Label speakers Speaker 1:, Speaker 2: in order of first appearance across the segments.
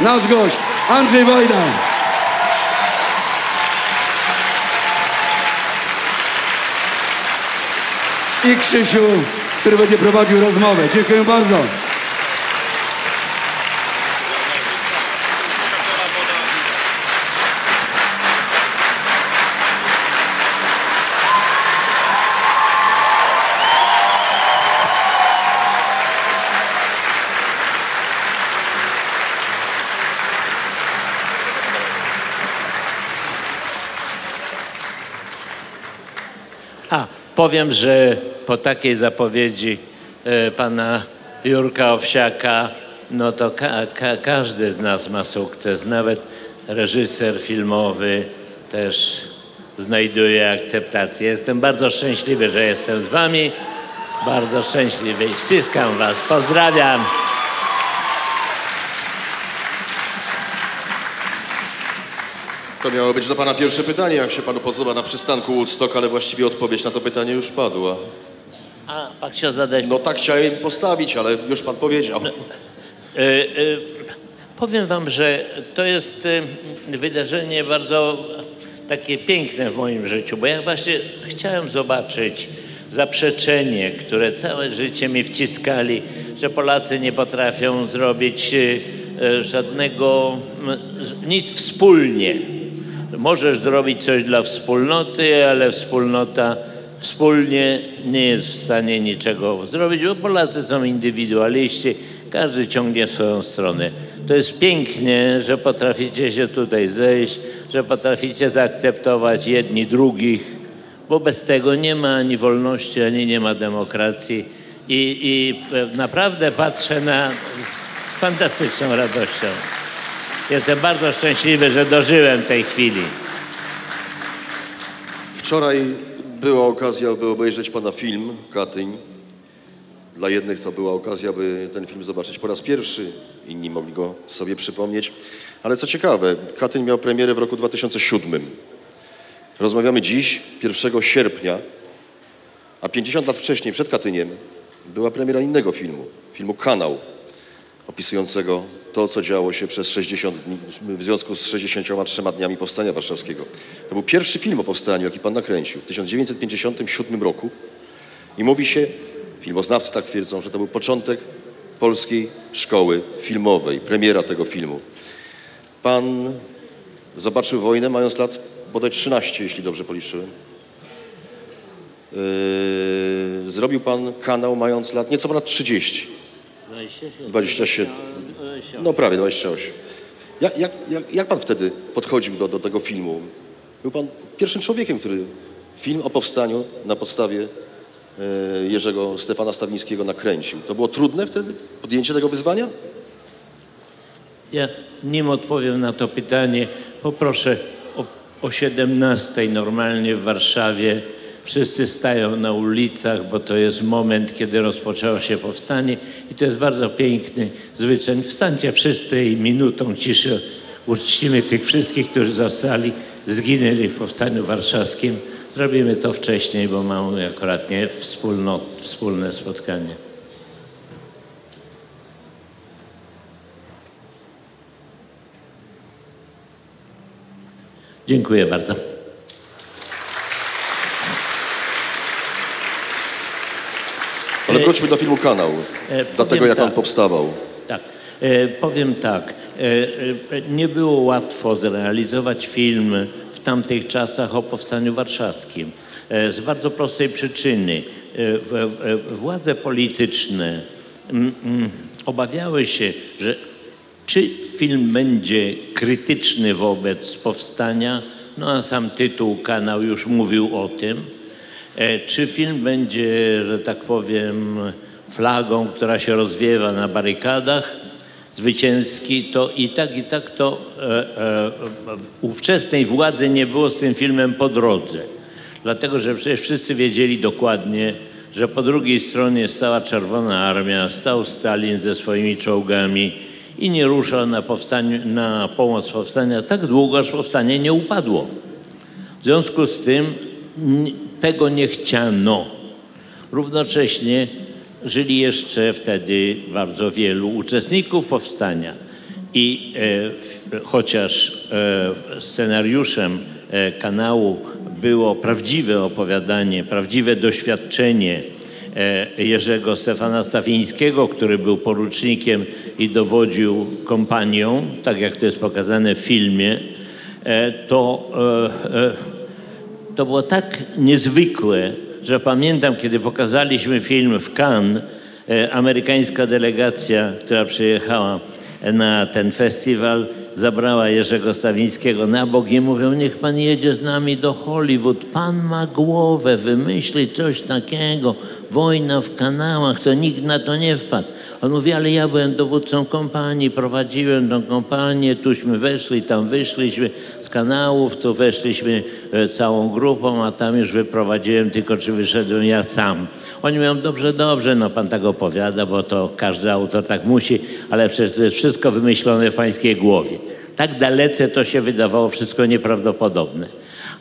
Speaker 1: Nasz gość, Andrzej Wajda. I Krzysiu, który będzie prowadził rozmowę. Dziękuję bardzo.
Speaker 2: A, powiem, że po takiej zapowiedzi e, pana Jurka Owsiaka, no to ka ka każdy z nas ma sukces, nawet reżyser filmowy też znajduje akceptację. Jestem bardzo szczęśliwy, że jestem z wami, bardzo szczęśliwy ściskam was, pozdrawiam.
Speaker 3: To miało być do pana pierwsze pytanie, jak się panu podoba na przystanku Woodstock, ale właściwie odpowiedź na to pytanie już padła.
Speaker 2: A, pan chciał zadać
Speaker 3: No tak chciałem postawić, ale już pan powiedział.
Speaker 2: E, e, Powiem wam, że to jest e, wydarzenie bardzo takie piękne w moim życiu, bo ja właśnie chciałem zobaczyć zaprzeczenie, które całe życie mi wciskali, że Polacy nie potrafią zrobić żadnego, nic wspólnie. Możesz zrobić coś dla wspólnoty, ale wspólnota wspólnie nie jest w stanie niczego zrobić, bo Polacy są indywidualiści, każdy ciągnie swoją stronę. To jest pięknie, że potraficie się tutaj zejść, że potraficie zaakceptować jedni drugich, bo bez tego nie ma ani wolności, ani nie ma demokracji. I, i naprawdę patrzę na z fantastyczną radością. Jestem bardzo szczęśliwy, że dożyłem tej chwili.
Speaker 3: Wczoraj była okazja, by obejrzeć pana film Katyń. Dla jednych to była okazja, by ten film zobaczyć po raz pierwszy, inni mogli go sobie przypomnieć. Ale co ciekawe, Katyń miał premierę w roku 2007. Rozmawiamy dziś, 1 sierpnia, a 50 lat wcześniej, przed Katyniem, była premiera innego filmu, filmu Kanał, opisującego to, co działo się przez 60 dni, w związku z 63 dniami Powstania Warszawskiego. To był pierwszy film o powstaniu, jaki pan nakręcił w 1957 roku i mówi się, filmoznawcy tak twierdzą, że to był początek polskiej szkoły filmowej, premiera tego filmu. Pan zobaczył wojnę mając lat bodaj 13, jeśli dobrze policzyłem. Yy, zrobił pan kanał mając lat nieco ponad 30. 27. No prawie 28. Jak, jak, jak, jak pan wtedy podchodził do, do tego filmu? Był pan pierwszym człowiekiem, który film o powstaniu na podstawie e, Jerzego Stefana Stawińskiego nakręcił. To było trudne wtedy? Podjęcie tego wyzwania?
Speaker 2: Ja nim odpowiem na to pytanie, poproszę o, o 17 normalnie w Warszawie. Wszyscy stają na ulicach, bo to jest moment, kiedy rozpoczęło się powstanie i to jest bardzo piękny zwyczaj. Wstańcie wszyscy i minutą ciszy uczcimy tych wszystkich, którzy zostali, zginęli w powstaniu warszawskim. Zrobimy to wcześniej, bo mamy akurat nie wspólno, wspólne spotkanie. Dziękuję bardzo.
Speaker 3: Ale wróćmy do filmu Kanał.
Speaker 2: e,
Speaker 3: Dlatego
Speaker 2: powiem
Speaker 3: jak on
Speaker 2: tak.
Speaker 3: powstawał.
Speaker 2: Tak, e, powiem tak. E, nie było łatwo zrealizować film w tamtych czasach o powstaniu warszawskim. Z bardzo prostej przyczyny. Władze polityczne mm, mm, obawiały się, że czy film będzie krytyczny wobec powstania, no a sam tytuł kanał już mówił o tym, Czy film będzie, że tak powiem, flagą, która się rozwiewa na barykadach, zwycięski, to i tak, i tak to e, e, ówczesnej władzy nie było z tym filmem po drodze. Dlatego, że przecież wszyscy wiedzieli dokładnie, że po drugiej stronie stała Czerwona Armia, stał Stalin ze swoimi czołgami i nie ruszał na, na pomoc powstania tak długo, aż powstanie nie upadło. W związku z tym tego nie chciano. Równocześnie żyli jeszcze wtedy bardzo wielu uczestników powstania. I e, chociaż e, scenariuszem e, kanału było prawdziwe opowiadanie, prawdziwe doświadczenie e, Jerzego Stefana Stawińskiego, który był porucznikiem i dowodził kompanią, tak jak to jest pokazane w filmie, e, to e, to było tak niezwykłe, że pamiętam, kiedy pokazaliśmy film w Cannes, e, amerykańska delegacja, która przyjechała na ten festiwal, zabrała Jerzego Stawińskiego na bok i mówią, niech pan jedzie z nami do Hollywood, pan ma głowę, wymyśli coś takiego, wojna w kanałach, to nikt na to nie wpadł. On mówi, ale ja byłem dowódcą kompanii, prowadziłem tą kompanię, tuśmy weszli, tam wyszliśmy z kanałów, tu weszliśmy e, całą grupą, a tam już wyprowadziłem, tylko czy wyszedłem ja sam. Oni mówią, dobrze, dobrze, no pan tak opowiada, bo to każdy autor tak musi, ale przecież to jest wszystko wymyślone w pańskiej głowie. Tak dalece to się wydawało wszystko nieprawdopodobne.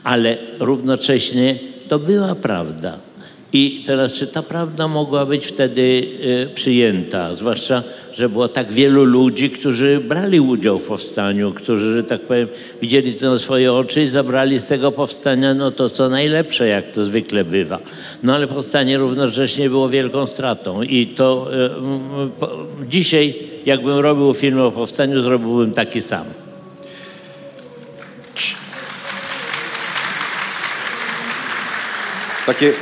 Speaker 2: Ale równocześnie to była prawda. I teraz, czy ta prawda mogła być wtedy e, przyjęta? Zwłaszcza, że było tak wielu ludzi, którzy brali udział w powstaniu, którzy, że tak powiem, widzieli to na swoje oczy i zabrali z tego powstania no to, co najlepsze, jak to zwykle bywa. No ale powstanie równocześnie było wielką stratą. I to po, dzisiaj, jakbym robił film o powstaniu, zrobiłbym taki sam.
Speaker 3: Takie,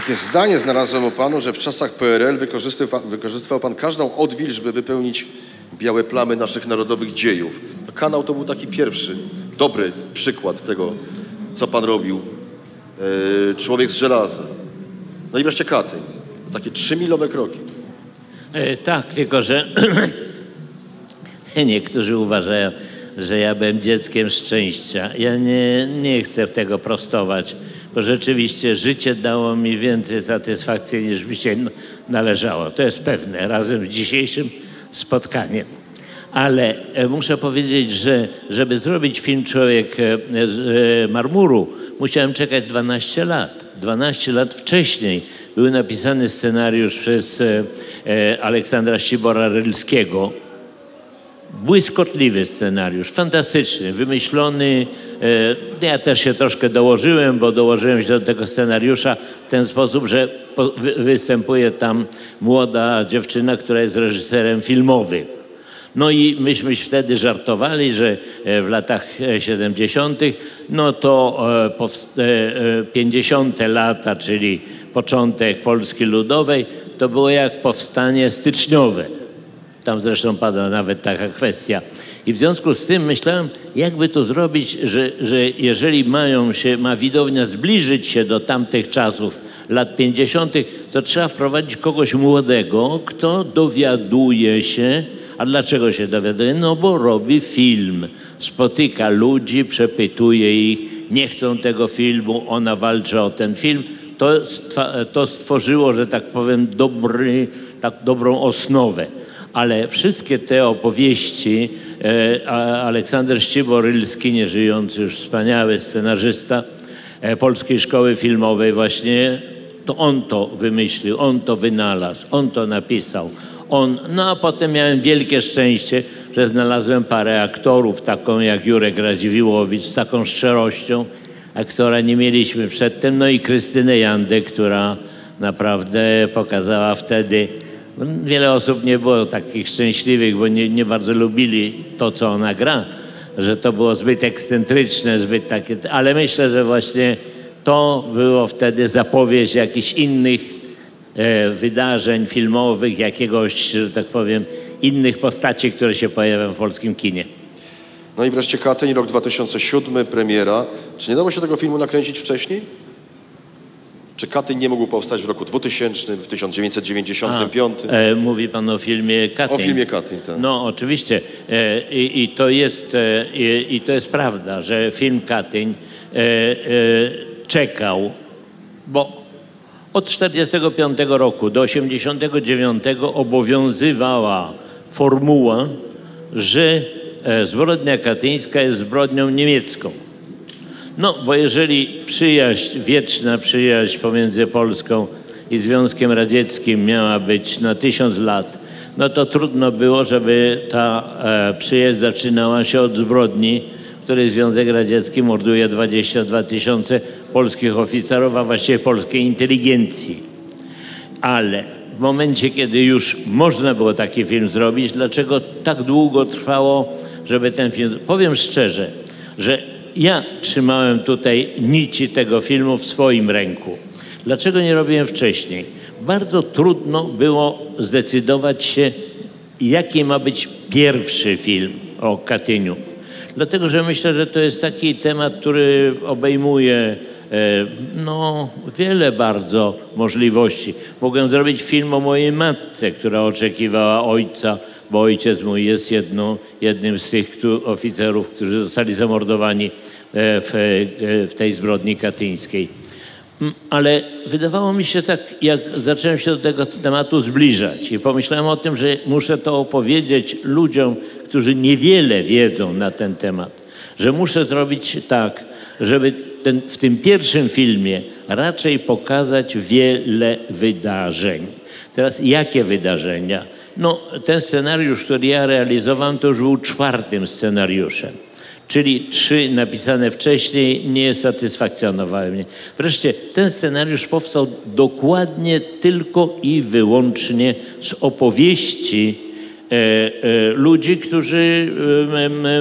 Speaker 3: takie zdanie znalazłem o panu, że w czasach PRL wykorzystywał, wykorzystywał pan każdą odwilż, żeby wypełnić białe plamy naszych narodowych dziejów. Kanał to był taki pierwszy, dobry przykład tego, co pan robił. E, człowiek z żelaza. No i wreszcie Katyń. Takie trzymilowe kroki.
Speaker 2: E, tak, tylko że niektórzy uważają, że ja byłem dzieckiem szczęścia. Ja nie, nie chcę tego prostować, bo rzeczywiście życie dało mi więcej satysfakcji niż mi się należało. To jest pewne, razem z dzisiejszym spotkaniem. Ale e, muszę powiedzieć, że żeby zrobić film Człowiek e, z e, marmuru, musiałem czekać 12 lat. 12 lat wcześniej był napisany scenariusz przez Aleksandra Ścibora-Rylskiego. Błyskotliwy scenariusz, fantastyczny, wymyślony. E, ja też się troszkę dołożyłem, bo dołożyłem się do tego scenariusza w ten sposób, że występuje tam młoda dziewczyna, która jest reżyserem filmowym. No i myśmy wtedy żartowali, że e, w latach e, 70. no to e, e, e, 50. lata, czyli początek Polski Ludowej, to było jak powstanie styczniowe. Tam zresztą pada nawet taka kwestia. I w związku z tym myślałem, jakby to zrobić, że, że jeżeli mają się, ma widownia zbliżyć się do tamtych czasów, lat 50., to trzeba wprowadzić kogoś młodego, kto dowiaduje się, a dlaczego się dowiaduje? No bo robi film, spotyka ludzi, przepytuje ich, nie chcą tego filmu, ona walczy o ten film. To, to stworzyło, że tak powiem, dobry, tak dobrą osnowę ale wszystkie te opowieści Aleksander Ścibor-Rylski, nieżyjący już wspaniały scenarzysta e, Polskiej Szkoły Filmowej właśnie, to on to wymyślił, on to wynalazł, on to napisał. On, no a potem miałem wielkie szczęście, że znalazłem parę aktorów, taką jak Jurek Radziwiłowicz, z taką szczerością, aktora nie mieliśmy przedtem, no i Krystynę Jandę, która naprawdę pokazała wtedy, Wiele osób nie było takich szczęśliwych, bo nie, nie bardzo lubili to, co ona gra, że to było zbyt ekscentryczne, zbyt takie. Ale myślę, że właśnie to było wtedy zapowiedź jakichś innych e, wydarzeń filmowych, jakiegoś, że tak powiem, innych postaci, które się pojawiają w polskim kinie.
Speaker 3: No i wreszcie Katyń, rok 2007, premiera. Czy nie dało się tego filmu nakręcić wcześniej? Czy Katyń nie mógł powstać w roku 2000, w 1995?
Speaker 2: E, mówi pan o filmie Katyń.
Speaker 3: O filmie Katyń, tak.
Speaker 2: No oczywiście. E, i, i, to jest, e, i, I to jest prawda, że film Katyń e, e, czekał, bo od 1945 roku do 1989 obowiązywała formuła, że e, zbrodnia katyńska jest zbrodnią niemiecką. No, bo jeżeli przyjaźń, wieczna przyjaźń pomiędzy Polską i Związkiem Radzieckim miała być na tysiąc lat, no to trudno było, żeby ta e, przyjaźń zaczynała się od zbrodni, w której Związek Radziecki morduje 22 tysiące polskich oficerów, a właściwie polskiej inteligencji. Ale w momencie, kiedy już można było taki film zrobić, dlaczego tak długo trwało, żeby ten film... Powiem szczerze, że ja trzymałem tutaj nici tego filmu w swoim ręku. Dlaczego nie robiłem wcześniej? Bardzo trudno było zdecydować się, jaki ma być pierwszy film o Katyniu. Dlatego, że myślę, że to jest taki temat, który obejmuje e, no, wiele bardzo możliwości. Mogłem zrobić film o mojej matce, która oczekiwała ojca, bo ojciec mój jest jedną, jednym z tych oficerów, którzy zostali zamordowani e, w, e, w tej zbrodni katyńskiej. Mm, Ale wydawało mi się tak, jak zacząłem się do tego tematu zbliżać i pomyślałem o tym, że muszę to opowiedzieć ludziom, którzy niewiele wiedzą na ten temat, że muszę zrobić tak, żeby ten, w tym pierwszym filmie raczej pokazać wiele wydarzeń. Teraz jakie wydarzenia? No, ten scenariusz, który ja realizowałem, to już był czwartym scenariuszem czyli trzy napisane wcześniej nie satysfakcjonowały mnie. Wreszcie ten scenariusz powstał dokładnie tylko i wyłącznie z opowieści e, e, ludzi, którzy e,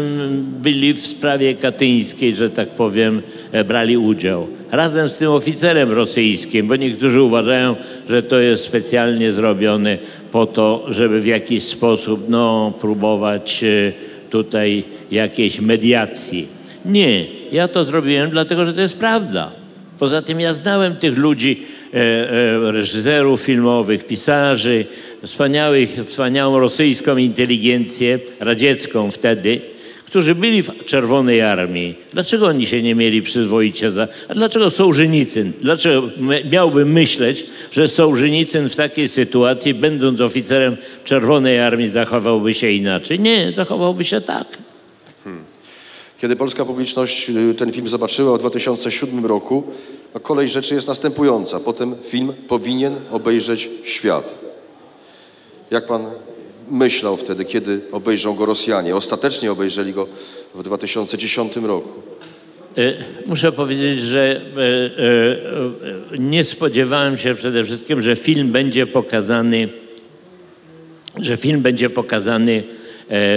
Speaker 2: byli w sprawie katyńskiej, że tak powiem, e, brali udział. Razem z tym oficerem rosyjskim, bo niektórzy uważają, że to jest specjalnie zrobione po to, żeby w jakiś sposób no, próbować e, tutaj jakiejś mediacji. Nie, ja to zrobiłem dlatego, że to jest prawda. Poza tym ja znałem tych ludzi, e, e, reżyserów filmowych, pisarzy, wspaniałych, wspaniałą rosyjską inteligencję, radziecką wtedy, którzy byli w Czerwonej Armii. Dlaczego oni się nie mieli przyzwoicie za... A dlaczego Sołżenicyn? Dlaczego miałbym myśleć, że Sołżenicyn w takiej sytuacji, będąc oficerem Czerwonej Armii, zachowałby się inaczej? Nie, zachowałby się tak.
Speaker 3: Kiedy polska publiczność y, ten film zobaczyła w 2007 roku, no kolej rzeczy jest następująca. Potem film powinien obejrzeć świat. Jak pan myślał wtedy, kiedy obejrzą go Rosjanie? Ostatecznie obejrzeli go w 2010 roku.
Speaker 2: E, Muszę powiedzieć, że e, e, nie spodziewałem się przede wszystkim, że film będzie pokazany, że film będzie pokazany e,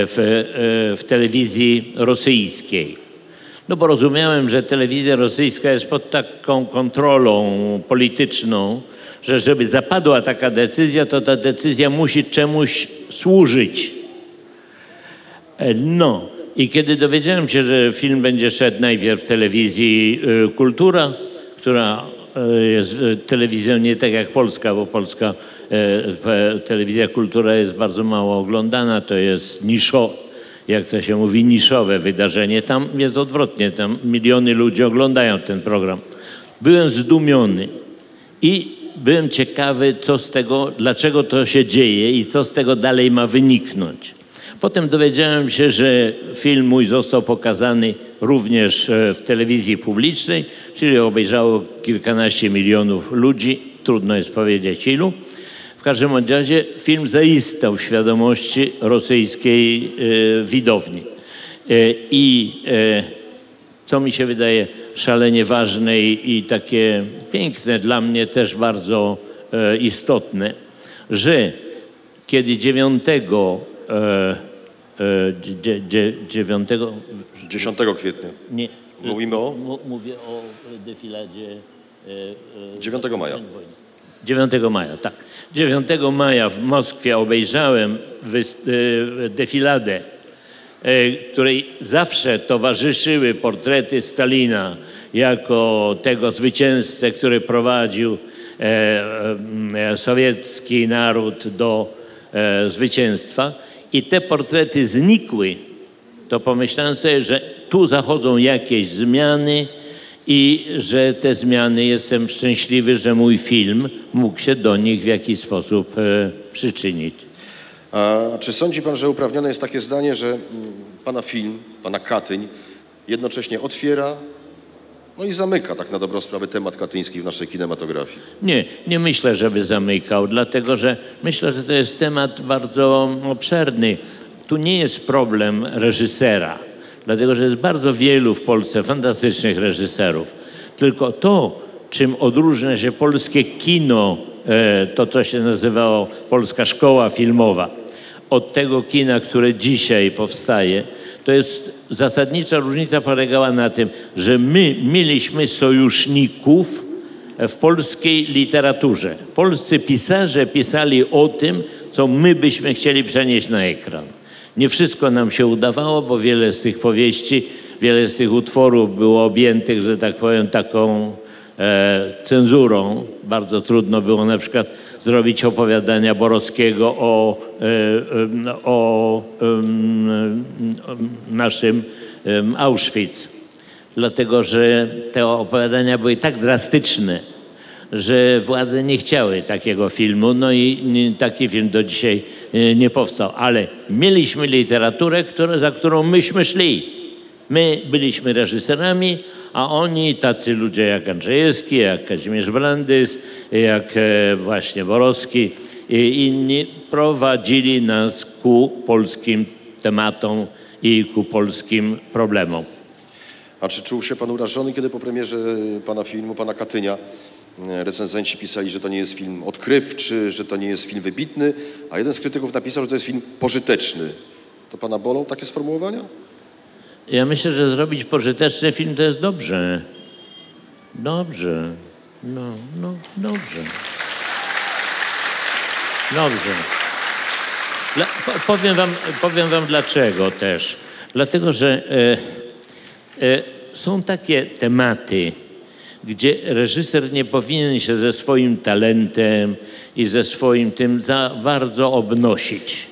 Speaker 2: w, e, w telewizji rosyjskiej. No bo rozumiałem, że telewizja rosyjska jest pod taką kontrolą polityczną, że żeby zapadła taka decyzja, to ta decyzja musi czemuś służyć. E, No i kiedy dowiedziałem się, że film będzie szedł najpierw w telewizji y, Kultura, która y, jest y, telewizją nie tak jak Polska, bo Polska telewizja Kultura jest bardzo mało oglądana, to jest niszo, jak to się mówi, niszowe wydarzenie. Tam jest odwrotnie, tam miliony ludzi oglądają ten program. Byłem zdumiony i byłem ciekawy, co z tego, dlaczego to się dzieje i co z tego dalej ma wyniknąć. Potem dowiedziałem się, że film mój został pokazany również e, w telewizji publicznej, czyli obejrzało kilkanaście milionów ludzi, trudno jest powiedzieć ilu. W każdym razie film zaistał w świadomości rosyjskiej e, widowni. E, I co mi się wydaje szalenie wane i, takie piękne, dla mnie też bardzo istotne, że kiedy 9, 9
Speaker 3: 10 kwietnia.
Speaker 2: nie,
Speaker 3: Mówimy o?
Speaker 2: mówię o defiladzie e, e,
Speaker 3: 9 maja.
Speaker 2: 9 maja, tak. 9 maja w Moskwie obejrzałem e, defiladę, e, której zawsze towarzyszyły portrety Stalina jako tego zwycięzcę, który prowadził e, e, sowiecki naród do e, zwycięstwa. I te portrety znikły. To pomyślałem sobie, że tu zachodzą jakieś zmiany i że te zmiany jestem szczęśliwy, że mój film mógł się do nich w jakiś sposób e, przyczynić.
Speaker 3: A czy sądzi pan, że uprawnione jest takie zdanie, że mm, pana film, pana Katyń jednocześnie otwiera No i zamyka tak na dobrą sprawę temat katyński w naszej kinematografii.
Speaker 2: Nie, nie myślę, żeby zamykał, dlatego że myślę, że to jest temat bardzo obszerny. Tu nie jest problem reżysera, dlatego że jest bardzo wielu w Polsce fantastycznych reżyserów. Tylko to, czym odróżnia się polskie kino, e, to co się nazywało Polska Szkoła Filmowa, od tego kina, które dzisiaj powstaje, to jest zasadnicza różnica polegała na tym, że my mieliśmy sojuszników w polskiej literaturze. Polscy pisarze pisali o tym, co my byśmy chcieli przenieść na ekran. Nie wszystko nam się udawało, bo wiele z tych powieści, wiele z tych utworów było objętych, że tak powiem, taką e, cenzurą. Bardzo trudno było na przykład zrobić opowiadania Borowskiego o, e, e, o em, naszym Auschwitz. Dlatego, że te opowiadania były tak drastyczne, że władze nie chciały takiego filmu, no i taki film do dzisiaj e, nie powstał. Ale mieliśmy literaturę, za którą myśmy szli. My byliśmy reżyserami, a oni, tacy ludzie jak Andrzejewski, jak Kazimierz Brandys, jak e, właśnie Borowski i inni, prowadzili nas ku polskim tematom i ku polskim problemom.
Speaker 3: A czy czuł się pan urażony, kiedy po premierze pana filmu, pana Katynia, e, recenzenci pisali, że to nie jest film odkrywczy, że to nie jest film wybitny, a jeden z krytyków napisał, że to jest film pożyteczny. To pana bolą takie sformułowania?
Speaker 2: Ja myślę, że zrobić pożyteczny film to jest dobrze. Dobrze. No, no, dobrze. Dobrze. Dla, po, powiem, wam, powiem wam dlaczego też. Dlatego, że e, e, są takie tematy, gdzie reżyser nie powinien się ze swoim talentem i ze swoim tym za bardzo obnosić.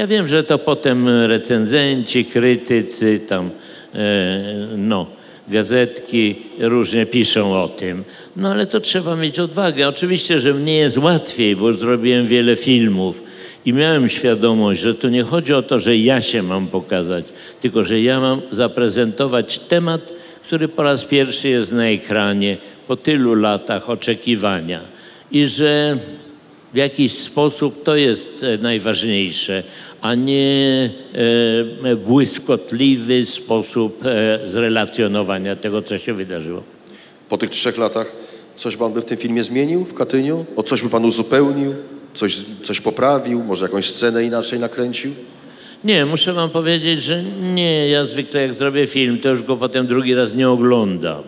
Speaker 2: Ja wiem, że to potem recenzenci, krytycy, tam, e, no, gazetki różnie piszą o tym. No ale to trzeba mieć odwagę. Oczywiście, że mnie jest łatwiej, bo zrobiłem wiele filmów i miałem świadomość, że tu nie chodzi o to, że ja się mam pokazać, tylko że ja mam zaprezentować temat, który po raz pierwszy jest na ekranie po tylu latach oczekiwania i że w jakiś sposób to jest e, najważniejsze, a nie e, błyskotliwy sposób e, zrelacjonowania tego, co się wydarzyło.
Speaker 3: Po tych trzech latach coś pan by w tym filmie zmienił w Katyniu? O coś by pan uzupełnił? Coś, coś poprawił? Może jakąś scenę inaczej nakręcił?
Speaker 2: Nie, muszę wam powiedzieć, że nie, ja zwykle jak zrobię film, to już go potem drugi raz nie oglądam.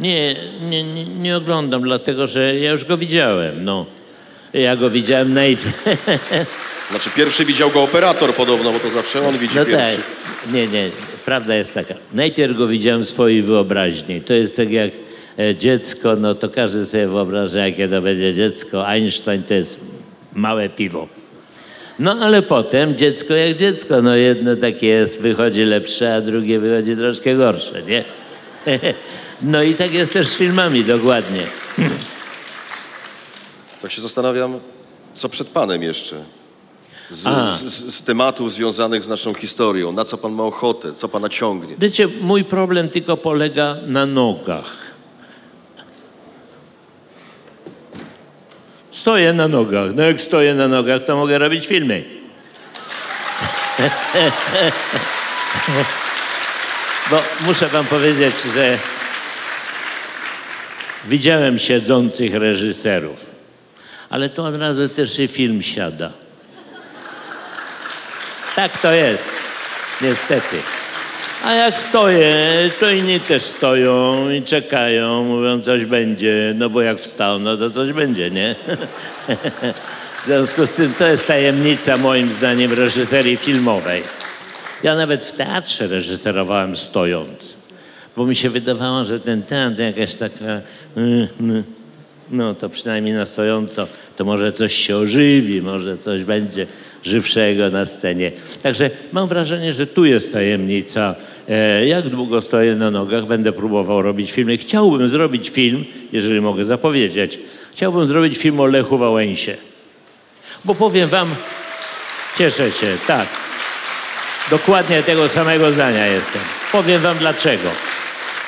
Speaker 2: Nie, nie, nie, nie oglądam, dlatego że ja już go widziałem, no. Ja go widziałem najpierw.
Speaker 3: Znaczy pierwszy widział go operator podobno, bo to zawsze on widzi
Speaker 2: No tak,
Speaker 3: pierwszy.
Speaker 2: nie, nie, prawda jest taka. Najpierw go widziałem w swojej wyobraźni. To jest tak jak e, dziecko, no to każdy sobie wyobraża, jakie to będzie dziecko. Einstein to jest małe piwo. No ale potem dziecko jak dziecko, no jedno takie jest, wychodzi lepsze, a drugie wychodzi troszkę gorsze, nie? No i tak jest też z filmami dokładnie.
Speaker 3: Tak się zastanawiam, co przed panem jeszcze? Z, z, z tematów związanych z naszą historią. Na co pan ma ochotę? Co pana ciągnie?
Speaker 2: Wiecie, mój problem tylko polega na nogach. Stoję na nogach. No jak stoję na nogach, to mogę robić filmy. Bo muszę wam powiedzieć, że widziałem siedzących reżyserów, ale to od razu też i film siada. Tak to jest, niestety. A jak stoję, to inni też stoją i czekają, mówią coś będzie, no bo jak wstał, no to coś będzie, nie? w związku z tym to jest tajemnica moim zdaniem reżyserii filmowej. Ja nawet w teatrze reżyserowałem stojąc, bo mi się wydawało, że ten teatr jakaś taka, y, no to przynajmniej na stojąco, to może coś się ożywi, może coś będzie żywszego na scenie. Także mam wrażenie, że tu jest tajemnica. E, Jak długo stoję na nogach, będę próbował robić filmy. Chciałbym zrobić film, jeżeli mogę zapowiedzieć, chciałbym zrobić film o Lechu Wałęsie. Bo powiem wam, cieszę się, tak. Dokładnie tego samego zdania jestem. Powiem wam dlaczego.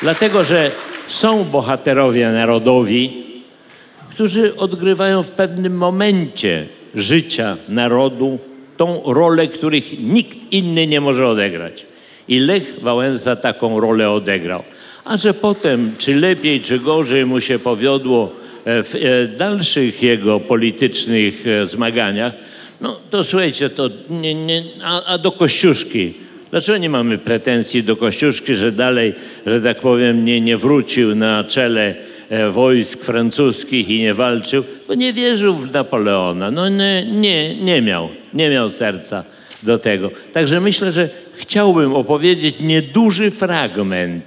Speaker 2: Dlatego, że są bohaterowie narodowi, którzy odgrywają w pewnym momencie życia narodu tą rolę, których nikt inny nie może odegrać. I Lech Wałęsa taką rolę odegrał. A że potem, czy lepiej, czy gorzej mu się powiodło e, w e, dalszych jego politycznych e, zmaganiach, no to słuchajcie, to nie, nie, a, a do Kościuszki. Dlaczego nie mamy pretensji do Kościuszki, że dalej, że tak powiem, nie, nie wrócił na czele wojsk francuskich i nie walczył? Bo nie wierzył w Napoleona. No nie, nie, nie miał, nie miał serca do tego. Także myślę, że chciałbym opowiedzieć nieduży fragment,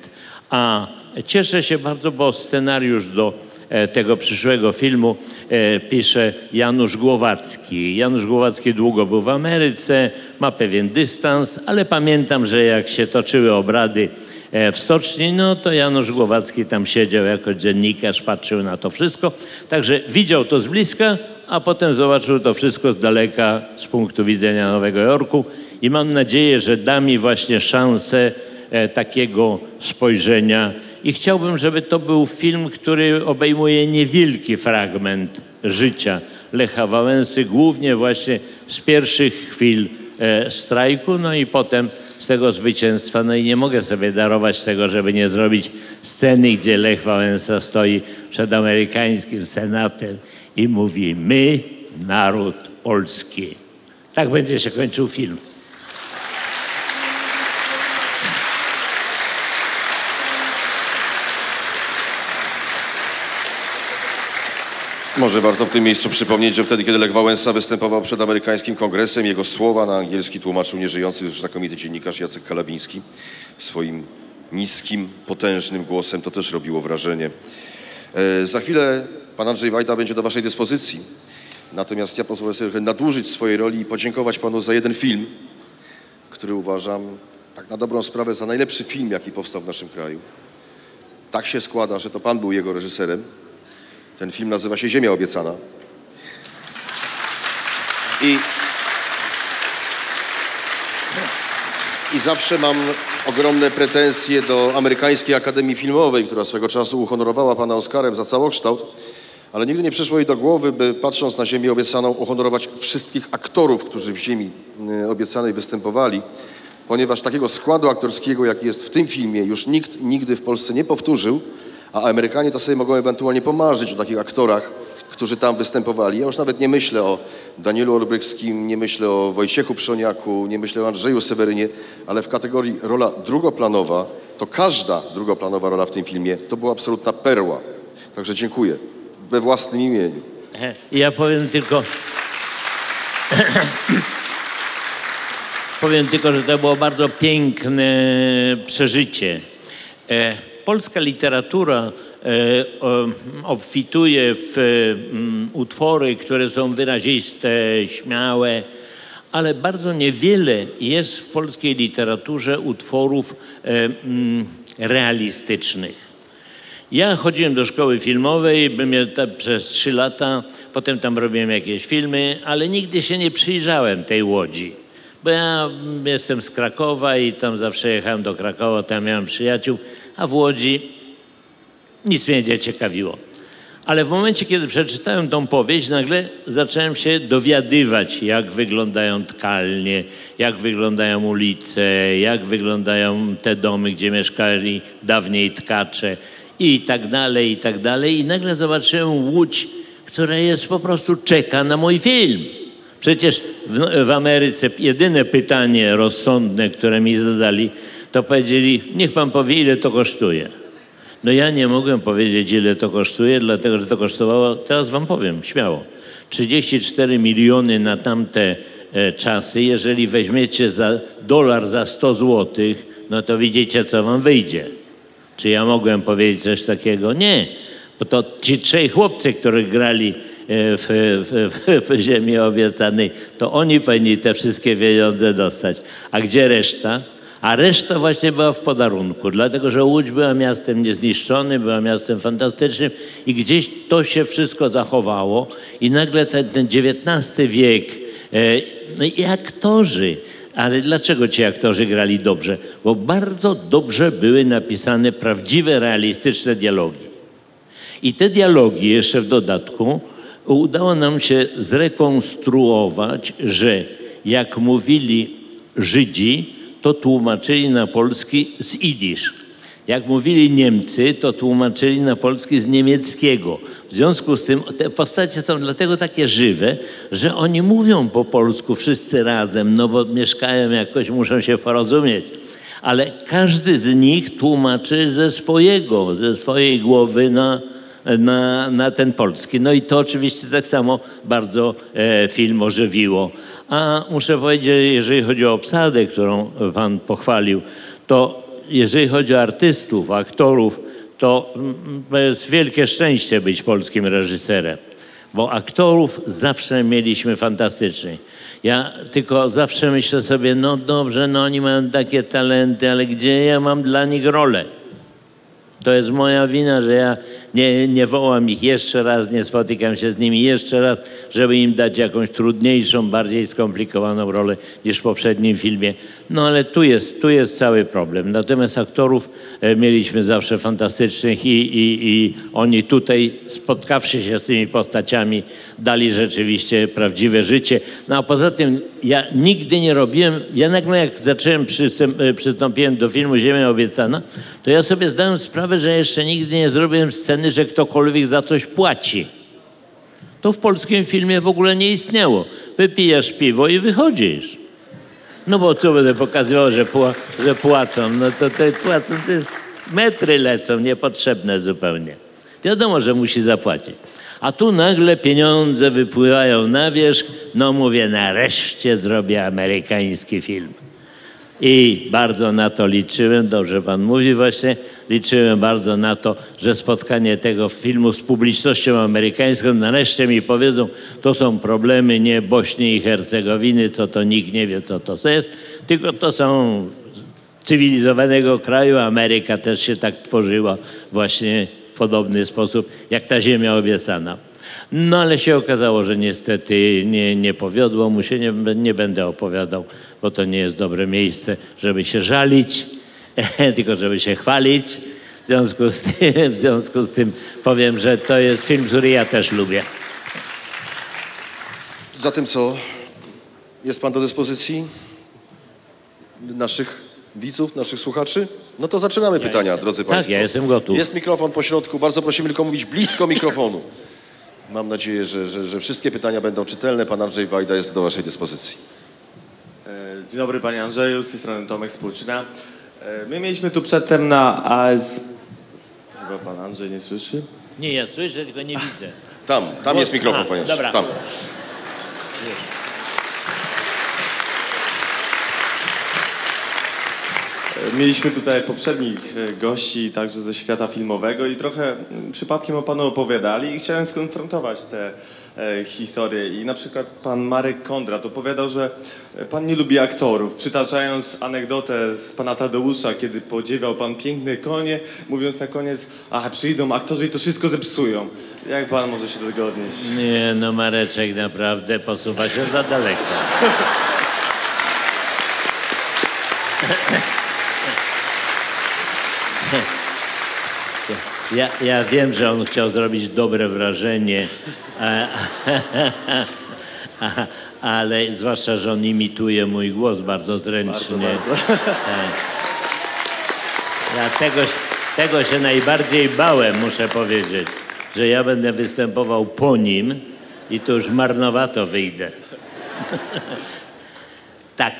Speaker 2: a cieszę się bardzo, bo scenariusz do e, tego przyszłego filmu e, pisze Janusz Głowacki. Janusz Głowacki długo był w Ameryce, ma pewien dystans, ale pamiętam, że jak się toczyły obrady e, w stoczni, no to Janusz Głowacki tam siedział jako dziennikarz, patrzył na to wszystko. Także widział to z bliska, a potem zobaczył to wszystko z daleka z punktu widzenia Nowego Jorku i mam nadzieję, że da mi właśnie szansę e, takiego spojrzenia i chciałbym, żeby to był film, który obejmuje niewielki fragment życia Lecha Wałęsy, głównie właśnie z pierwszych chwil e, strajku, no i potem z tego zwycięstwa. No i nie mogę sobie darować tego, żeby nie zrobić sceny, gdzie Lech Wałęsa stoi przed amerykańskim senatem i mówi my, naród polski. Tak będzie się kończył film.
Speaker 3: Może warto w tym miejscu przypomnieć, że wtedy, kiedy Lech Wałęsa występował przed amerykańskim kongresem, jego słowa na angielski tłumaczył nieżyjący już znakomity dziennikarz Jacek Kalabiński swoim niskim, potężnym głosem. To też robiło wrażenie. E, za chwilę pan Andrzej Wajda będzie do waszej dyspozycji. Natomiast ja pozwolę sobie trochę nadużyć swojej roli i podziękować panu za jeden film, który uważam tak na dobrą sprawę za najlepszy film, jaki powstał w naszym kraju. Tak się składa, że to pan był jego reżyserem. Ten film nazywa się Ziemia Obiecana. I, I zawsze mam ogromne pretensje do Amerykańskiej Akademii Filmowej, która swego czasu uhonorowała pana Oscarem za całokształt, ale nigdy nie przyszło jej do głowy, by patrząc na Ziemię Obiecaną uhonorować wszystkich aktorów, którzy w Ziemi y, Obiecanej występowali, ponieważ takiego składu aktorskiego, jaki jest w tym filmie, już nikt nigdy w Polsce nie powtórzył, a Amerykanie to sobie mogą ewentualnie pomarzyć o takich aktorach, którzy tam występowali. Ja już nawet nie myślę o Danielu Olbrychskim, nie myślę o Wojciechu Przoniaku, nie myślę o Andrzeju Sewerynie, ale w kategorii rola drugoplanowa, to każda drugoplanowa rola w tym filmie to była absolutna perła. Także dziękuję we własnym imieniu.
Speaker 2: Ja powiem tylko... powiem tylko, że to było bardzo piękne przeżycie. E, polska literatura e, obfituje w mm, utwory, które są wyraziste, śmiałe, ale bardzo niewiele jest w polskiej literaturze utworów e, realistycznych. Ja chodziłem do szkoły filmowej, byłem przez trzy lata, potem tam robiłem jakieś filmy, ale nigdy się nie przyjrzałem tej łodzi. Bo ja jestem z Krakowa i tam zawsze jechałem do Krakowa, tam miałem przyjaciół a w Łodzi nic mnie nie ciekawiło. Ale w momencie, kiedy przeczytałem tą powieść, nagle zacząłem się dowiadywać, jak wyglądają tkalnie, jak wyglądają ulice, jak wyglądają te domy, gdzie mieszkali dawniej tkacze i tak dalej, i tak dalej. I nagle zobaczyłem łódź, która jest po prostu czeka na mój film. Przecież w, w Ameryce jedyne pytanie rozsądne, które mi zadali, to powiedzieli, niech pan powie, ile to kosztuje. No ja nie mogłem powiedzieć, ile to kosztuje, dlatego że to kosztowało, teraz wam powiem, śmiało, 34 miliony na tamte e, czasy. Jeżeli weźmiecie za dolar za 100 złotych, no to widzicie, co wam wyjdzie. Czy ja mogłem powiedzieć coś takiego? Nie. Bo to ci trzej chłopcy, których grali e, w, w, w, ziemi obiecanej, to oni powinni te wszystkie pieniądze dostać. A gdzie reszta? A reszta właśnie była w podarunku, dlatego że Łódź była miastem niezniszczonym, była miastem fantastycznym i gdzieś to się wszystko zachowało i nagle ten, XIX wiek e, no i aktorzy, Ale dlaczego ci aktorzy grali dobrze? Bo bardzo dobrze były napisane prawdziwe, realistyczne dialogi. I te dialogi jeszcze w dodatku udało nam się zrekonstruować, że jak mówili Żydzi, to tłumaczyli na polski z idisz. Jak mówili Niemcy, to tłumaczyli na polski z niemieckiego. W związku z tym te postacie są dlatego takie żywe, że oni mówią po polsku wszyscy razem, no bo mieszkają jakoś, muszą się porozumieć. Ale każdy z nich tłumaczy ze swojego, ze swojej głowy na, na, na ten polski. No i to oczywiście tak samo bardzo e, film ożywiło. A muszę powiedzieć, że jeżeli chodzi o obsadę, którą pan pochwalił, to jeżeli chodzi o artystów, aktorów, to mm, to jest wielkie szczęście być polskim reżyserem, bo aktorów zawsze mieliśmy fantastycznych. Ja tylko zawsze myślę sobie, no dobrze, no oni mają takie talenty, ale gdzie ja mam dla nich rolę? To jest moja wina, że ja nie, nie wołam ich jeszcze raz, nie spotykam się z nimi jeszcze raz, żeby im dać jakąś trudniejszą, bardziej skomplikowaną rolę niż w poprzednim filmie. No ale tu jest, tu jest cały problem. Natomiast aktorów e, mieliśmy zawsze fantastycznych i, i, i oni tutaj, spotkawszy się z tymi postaciami, dali rzeczywiście prawdziwe życie. No a poza tym ja nigdy nie robiłem, ja nagle jak zacząłem, przystęp, e, przystąpiłem do filmu Ziemia Obiecana, to ja sobie zdałem sprawę, że jeszcze nigdy nie zrobiłem sceny, że ktokolwiek za coś płaci. To w polskim filmie w ogóle nie istniało. Wypijasz piwo i wychodzisz. No bo co będę pokazywał, że, pła, że płacą? No to te płacą, to jest metry lecą, niepotrzebne zupełnie. Wiadomo, że musi zapłacić. A tu nagle pieniądze wypływają na wierzch. No mówię, nareszcie zrobię amerykański film. I bardzo na to liczyłem, dobrze pan mówi właśnie, liczyłem bardzo na to, że spotkanie tego filmu z publicznością amerykańską nareszcie mi powiedzą, to są problemy nie Bośni i Hercegowiny, co to nikt nie wie, co to jest, tylko to są cywilizowanego kraju. Ameryka też się tak tworzyła właśnie w podobny sposób, jak ta ziemia obiecana. No ale się okazało, że niestety nie, nie powiodło mu się, nie, nie będę opowiadał, bo to nie jest dobre miejsce, żeby się żalić, tylko żeby się chwalić. W związku, z tym, w związku z tym powiem, że to jest film, który ja też lubię.
Speaker 3: Zatem co? Jest pan do dyspozycji naszych widzów, naszych słuchaczy? No to zaczynamy pytania,
Speaker 2: jestem.
Speaker 3: drodzy
Speaker 2: Tak,
Speaker 3: państwo.
Speaker 2: ja jestem gotów.
Speaker 3: Jest mikrofon po środku. Bardzo prosimy tylko mówić blisko mikrofonu. Mam nadzieję, że, że, że wszystkie pytania będą czytelne. Pan Andrzej Wajda jest do waszej dyspozycji.
Speaker 4: E, Dzień dobry Panie Andrzeju, z tej strony Tomek Spółczyna. E, My mieliśmy tu przedtem na AS... Chyba Pan Andrzej nie słyszy?
Speaker 2: Nie, ja słyszę, tylko nie widzę.
Speaker 3: Tam, tam jest
Speaker 2: A,
Speaker 3: mikrofon, panie Andrzej.
Speaker 2: dobra.
Speaker 3: Tam.
Speaker 4: E, Mieliśmy tutaj poprzednich gości, także ze świata filmowego i trochę mm, przypadkiem o Panu opowiadali i chciałem skonfrontować te e, historie. I na przykład Pan Marek Kondrat opowiadał, że e, Pan nie lubi aktorów, przytaczając anegdotę z Pana Tadeusza, kiedy podziewał Pan piękne konie, mówiąc na koniec, a przyjdą aktorzy i to wszystko zepsują. Jak Pan może się do tego odnieść?
Speaker 2: Nie, no Mareczek naprawdę posuwa się za daleko. Ja, ja wiem, że on chciał zrobić dobre wrażenie, ale zwłaszcza, że on imituje mój głos bardzo zręcznie. Tak. Ja tego, tego się najbardziej bałem, muszę powiedzieć, że ja będę występował po nim i to już marnowato wyjdę. tak.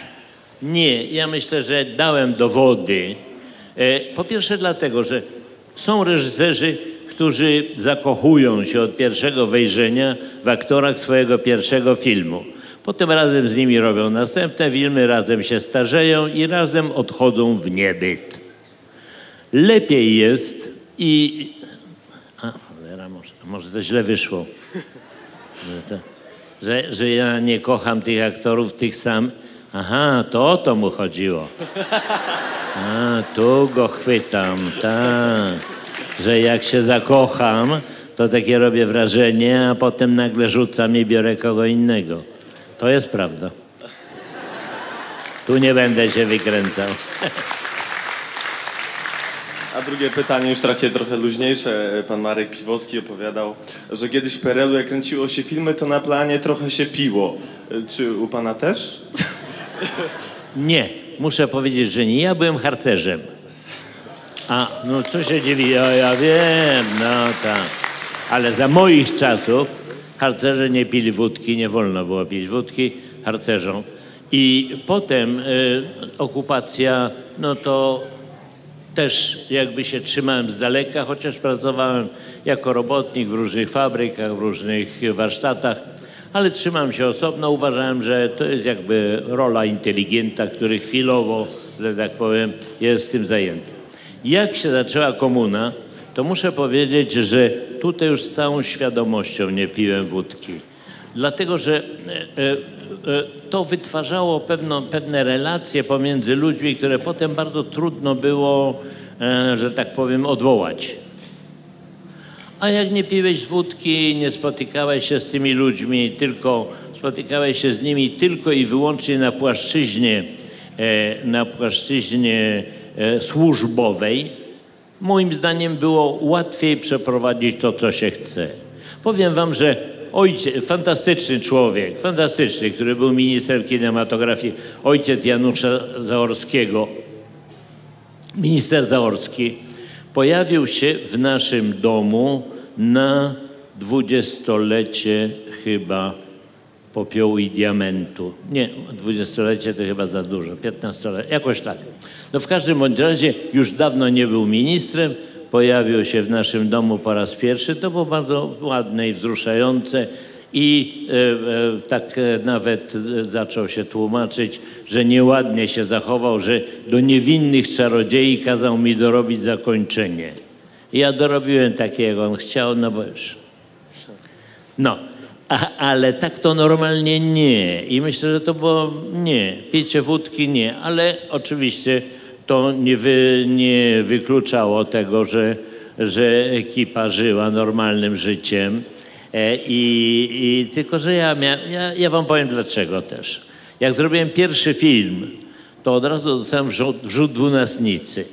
Speaker 2: Nie, ja myślę, że dałem dowody. E, Po pierwsze dlatego, że są reżyserzy, którzy zakochują się od pierwszego wejrzenia w aktorach swojego pierwszego filmu. Potem razem z nimi robią następne filmy, razem się starzeją i razem odchodzą w niebyt. Lepiej jest i... A, cholera, może, może to źle wyszło. Że, że ja nie kocham tych aktorów, tych sam. Aha, to o to mu chodziło. A, tu go chwytam, tak. Że jak się zakocham, to takie robię wrażenie, a potem nagle rzucam i biorę kogo innego. To jest prawda. Tu nie będę się wykręcał.
Speaker 4: A drugie pytanie, już takie trochę luźniejsze. Pan Marek Piwowski opowiadał, że kiedyś w PRL-u jak kręciło się filmy, to na planie trochę się piło. Czy u pana też?
Speaker 2: Nie, muszę powiedzieć, że nie ja byłem harcerzem. A, no co się dziwi, ja, ja wiem, no tak. Ale za moich czasów harcerze nie pili wódki, nie wolno było pić wódki harcerzom. I potem y, okupacja, no to też jakby się trzymałem z daleka, chociaż pracowałem jako robotnik w różnych fabrykach, w różnych warsztatach, ale trzymam się osobno. Uważałem, że to jest jakby rola inteligenta, który chwilowo, że tak powiem, jest tym zajęty. Jak się zaczęła komuna, to muszę powiedzieć, że tutaj już z całą świadomością nie piłem wódki. Dlatego, że e, e, e, to wytwarzało pewną, pewne relacje pomiędzy ludźmi, które potem bardzo trudno było, że tak powiem, odwołać. A jak nie piłeś wódki, nie spotykałeś się z tymi ludźmi, tylko spotykałeś się z nimi tylko i wyłącznie na płaszczyźnie, na płaszczyźnie służbowej, moim zdaniem było łatwiej przeprowadzić to, co się chce. Powiem wam, że ojciec, fantastyczny człowiek, fantastyczny, który był ministrem kinematografii, ojciec Janusza Zaorskiego, minister Zaorski, pojawił się w naszym domu na dwudziestolecie chyba popiołu i diamentu. Nie, dwudziestolecie to chyba za dużo, piętnastolecie, jakoś tak. No w każdym bądź razie już dawno nie był ministrem, pojawił się w naszym domu po raz pierwszy. To było bardzo ładne i wzruszające i e, e, tak e, nawet e, zaczął się tłumaczyć, że nieładnie się zachował, że do niewinnych czarodziei kazał mi dorobić zakończenie. I ja dorobiłem takie, jak on chciał, no bo już. No, a, ale tak to normalnie nie. I myślę, że to było nie. Picie wódki nie, ale oczywiście to nie, wy, nie wykluczało tego, że, że ekipa żyła normalnym życiem. E, I, i tylko, że ja, ja, ja wam powiem dlaczego też. Jak zrobiłem pierwszy film, to od razu dostałem wrzut, wrzut dwunastnicy.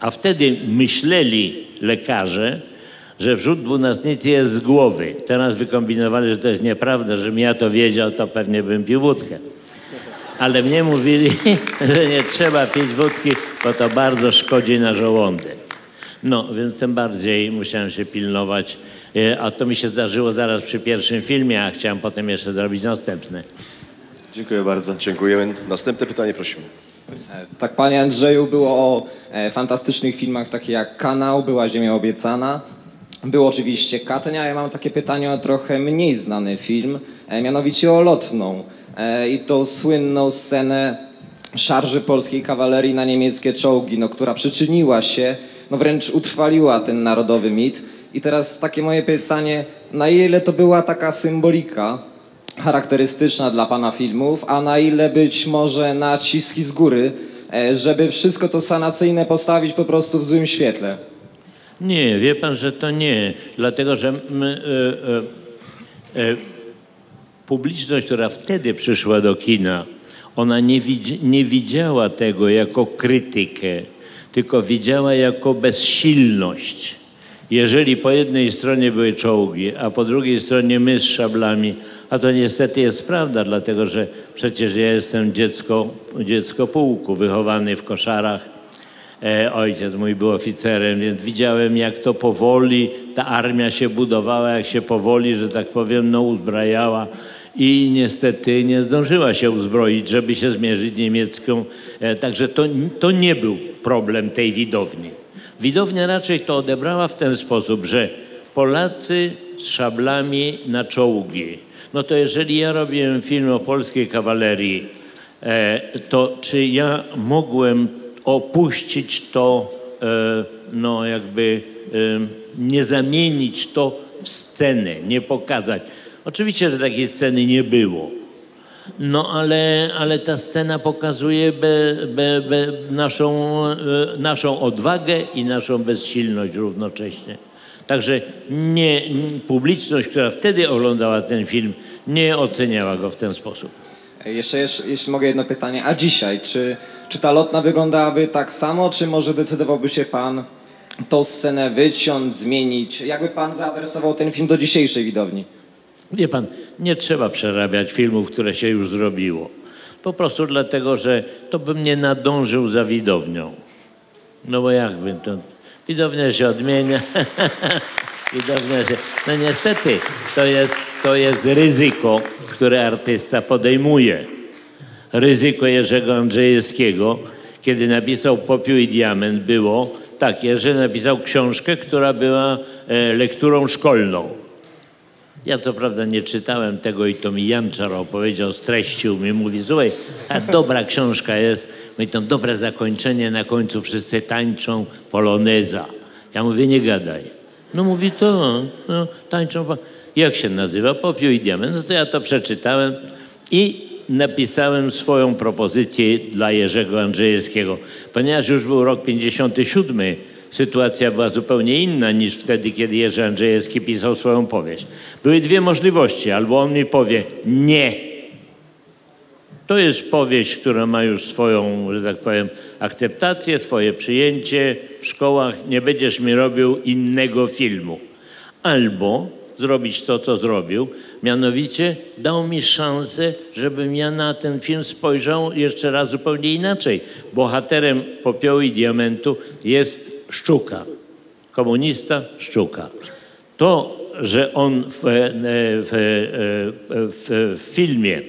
Speaker 2: A wtedy myśleli lekarze, że wrzut dwunastnicy jest z głowy. Teraz wykombinowali, że to jest nieprawda, żebym ja to wiedział, to pewnie bym pił wódkę. Ale mnie mówili, że nie trzeba pić wódki, bo to bardzo szkodzi na żołądek. No, więc tym bardziej musiałem się pilnować. E, A to mi się zdarzyło zaraz przy pierwszym filmie, a chciałem potem jeszcze zrobić następne.
Speaker 4: Dziękuję bardzo.
Speaker 3: Dziękujemy. Następne pytanie prosimy.
Speaker 5: Tak, panie Andrzeju, było o e, fantastycznych filmach takich jak Kanał, była Ziemia Obiecana. Był oczywiście Katnia. Ja mam takie pytanie o trochę mniej znany film, e, mianowicie o Lotną. E, I tą słynną scenę szarży polskiej kawalerii na niemieckie czołgi, no, która przyczyniła się, no wręcz utrwaliła ten narodowy mit. I teraz takie moje pytanie, na ile to była taka symbolika, charakterystyczna dla pana filmów, a na ile być może naciski z góry, e, żeby wszystko to sanacyjne postawić po prostu w złym świetle.
Speaker 2: Nie, wie pan, że to nie. Dlatego, że my, e, publiczność, która wtedy przyszła do kina, ona nie, widzi, nie widziała tego jako krytykę, tylko widziała jako bezsilność. Jeżeli po jednej stronie były czołgi, a po drugiej stronie my z szablami, a to niestety jest prawda, dlatego że przecież ja jestem dziecko, dziecko pułku, wychowany w koszarach, E, ojciec mój był oficerem, więc widziałem, jak to powoli ta armia się budowała, jak się powoli, że tak powiem, no uzbrajała i niestety nie zdążyła się uzbroić, żeby się zmierzyć z niemiecką. E, także to, to nie był problem tej widowni. Widownia raczej to odebrała w ten sposób, że Polacy z szablami na czołgi. No to jeżeli ja robiłem film o polskiej kawalerii, e, to czy ja mogłem opuścić to, e, no jakby nie zamienić to w scenę, nie pokazać. Oczywiście, że takiej sceny nie było. No ale, ale ta scena pokazuje be, be, be naszą, e, naszą odwagę i naszą bezsilność równocześnie. Także nie, publiczność, która wtedy oglądała ten film, nie oceniała go w ten sposób.
Speaker 5: E, Jeszcze, jeszcze, jeśli mogę jedno pytanie, a dzisiaj, czy, czy ta lotna wyglądałaby tak samo, czy może decydowałby się pan tą scenę wyciąć, zmienić? Jakby pan zaadresował ten film do dzisiejszej widowni?
Speaker 2: Wie pan, nie trzeba przerabiać filmów, które się już zrobiło. Po prostu dlatego, że to bym nie nadążył za widownią. No bo jakby to... Widownia się odmienia. widownia się... No niestety, to jest, to jest ryzyko, które artysta podejmuje. Ryzyko Jerzego Andrzejewskiego, kiedy napisał Popiół i Diament, było takie, że napisał książkę, która była e, lekturą szkolną. Ja co prawda nie czytałem tego i to mi Janczar opowiedział, streścił mi, mówi, słuchaj, a dobra książka jest, mówi, tam dobre zakończenie, na końcu wszyscy tańczą, poloneza. Ja mówię, nie gadaj. No mówi, to, no, tańczą, jak się nazywa? Popiół i diament. No to ja to przeczytałem i napisałem swoją propozycję dla Jerzego Andrzejewskiego. Ponieważ już był rok 57, sytuacja była zupełnie inna niż wtedy, kiedy Jerzy Andrzejewski pisał swoją powieść. Były dwie możliwości. Albo on mi powie nie. To jest powieść, która ma już swoją, że tak powiem, akceptację, swoje przyjęcie w szkołach. Nie będziesz mi robił innego filmu. Albo zrobić to, co zrobił, mianowicie dał mi szansę, żebym ja na ten film spojrzał jeszcze raz zupełnie inaczej. Bohaterem Popiołu i Diamentu jest Szczuka. Komunista Szczuka. To, że on w, e, w, e, w, w filmie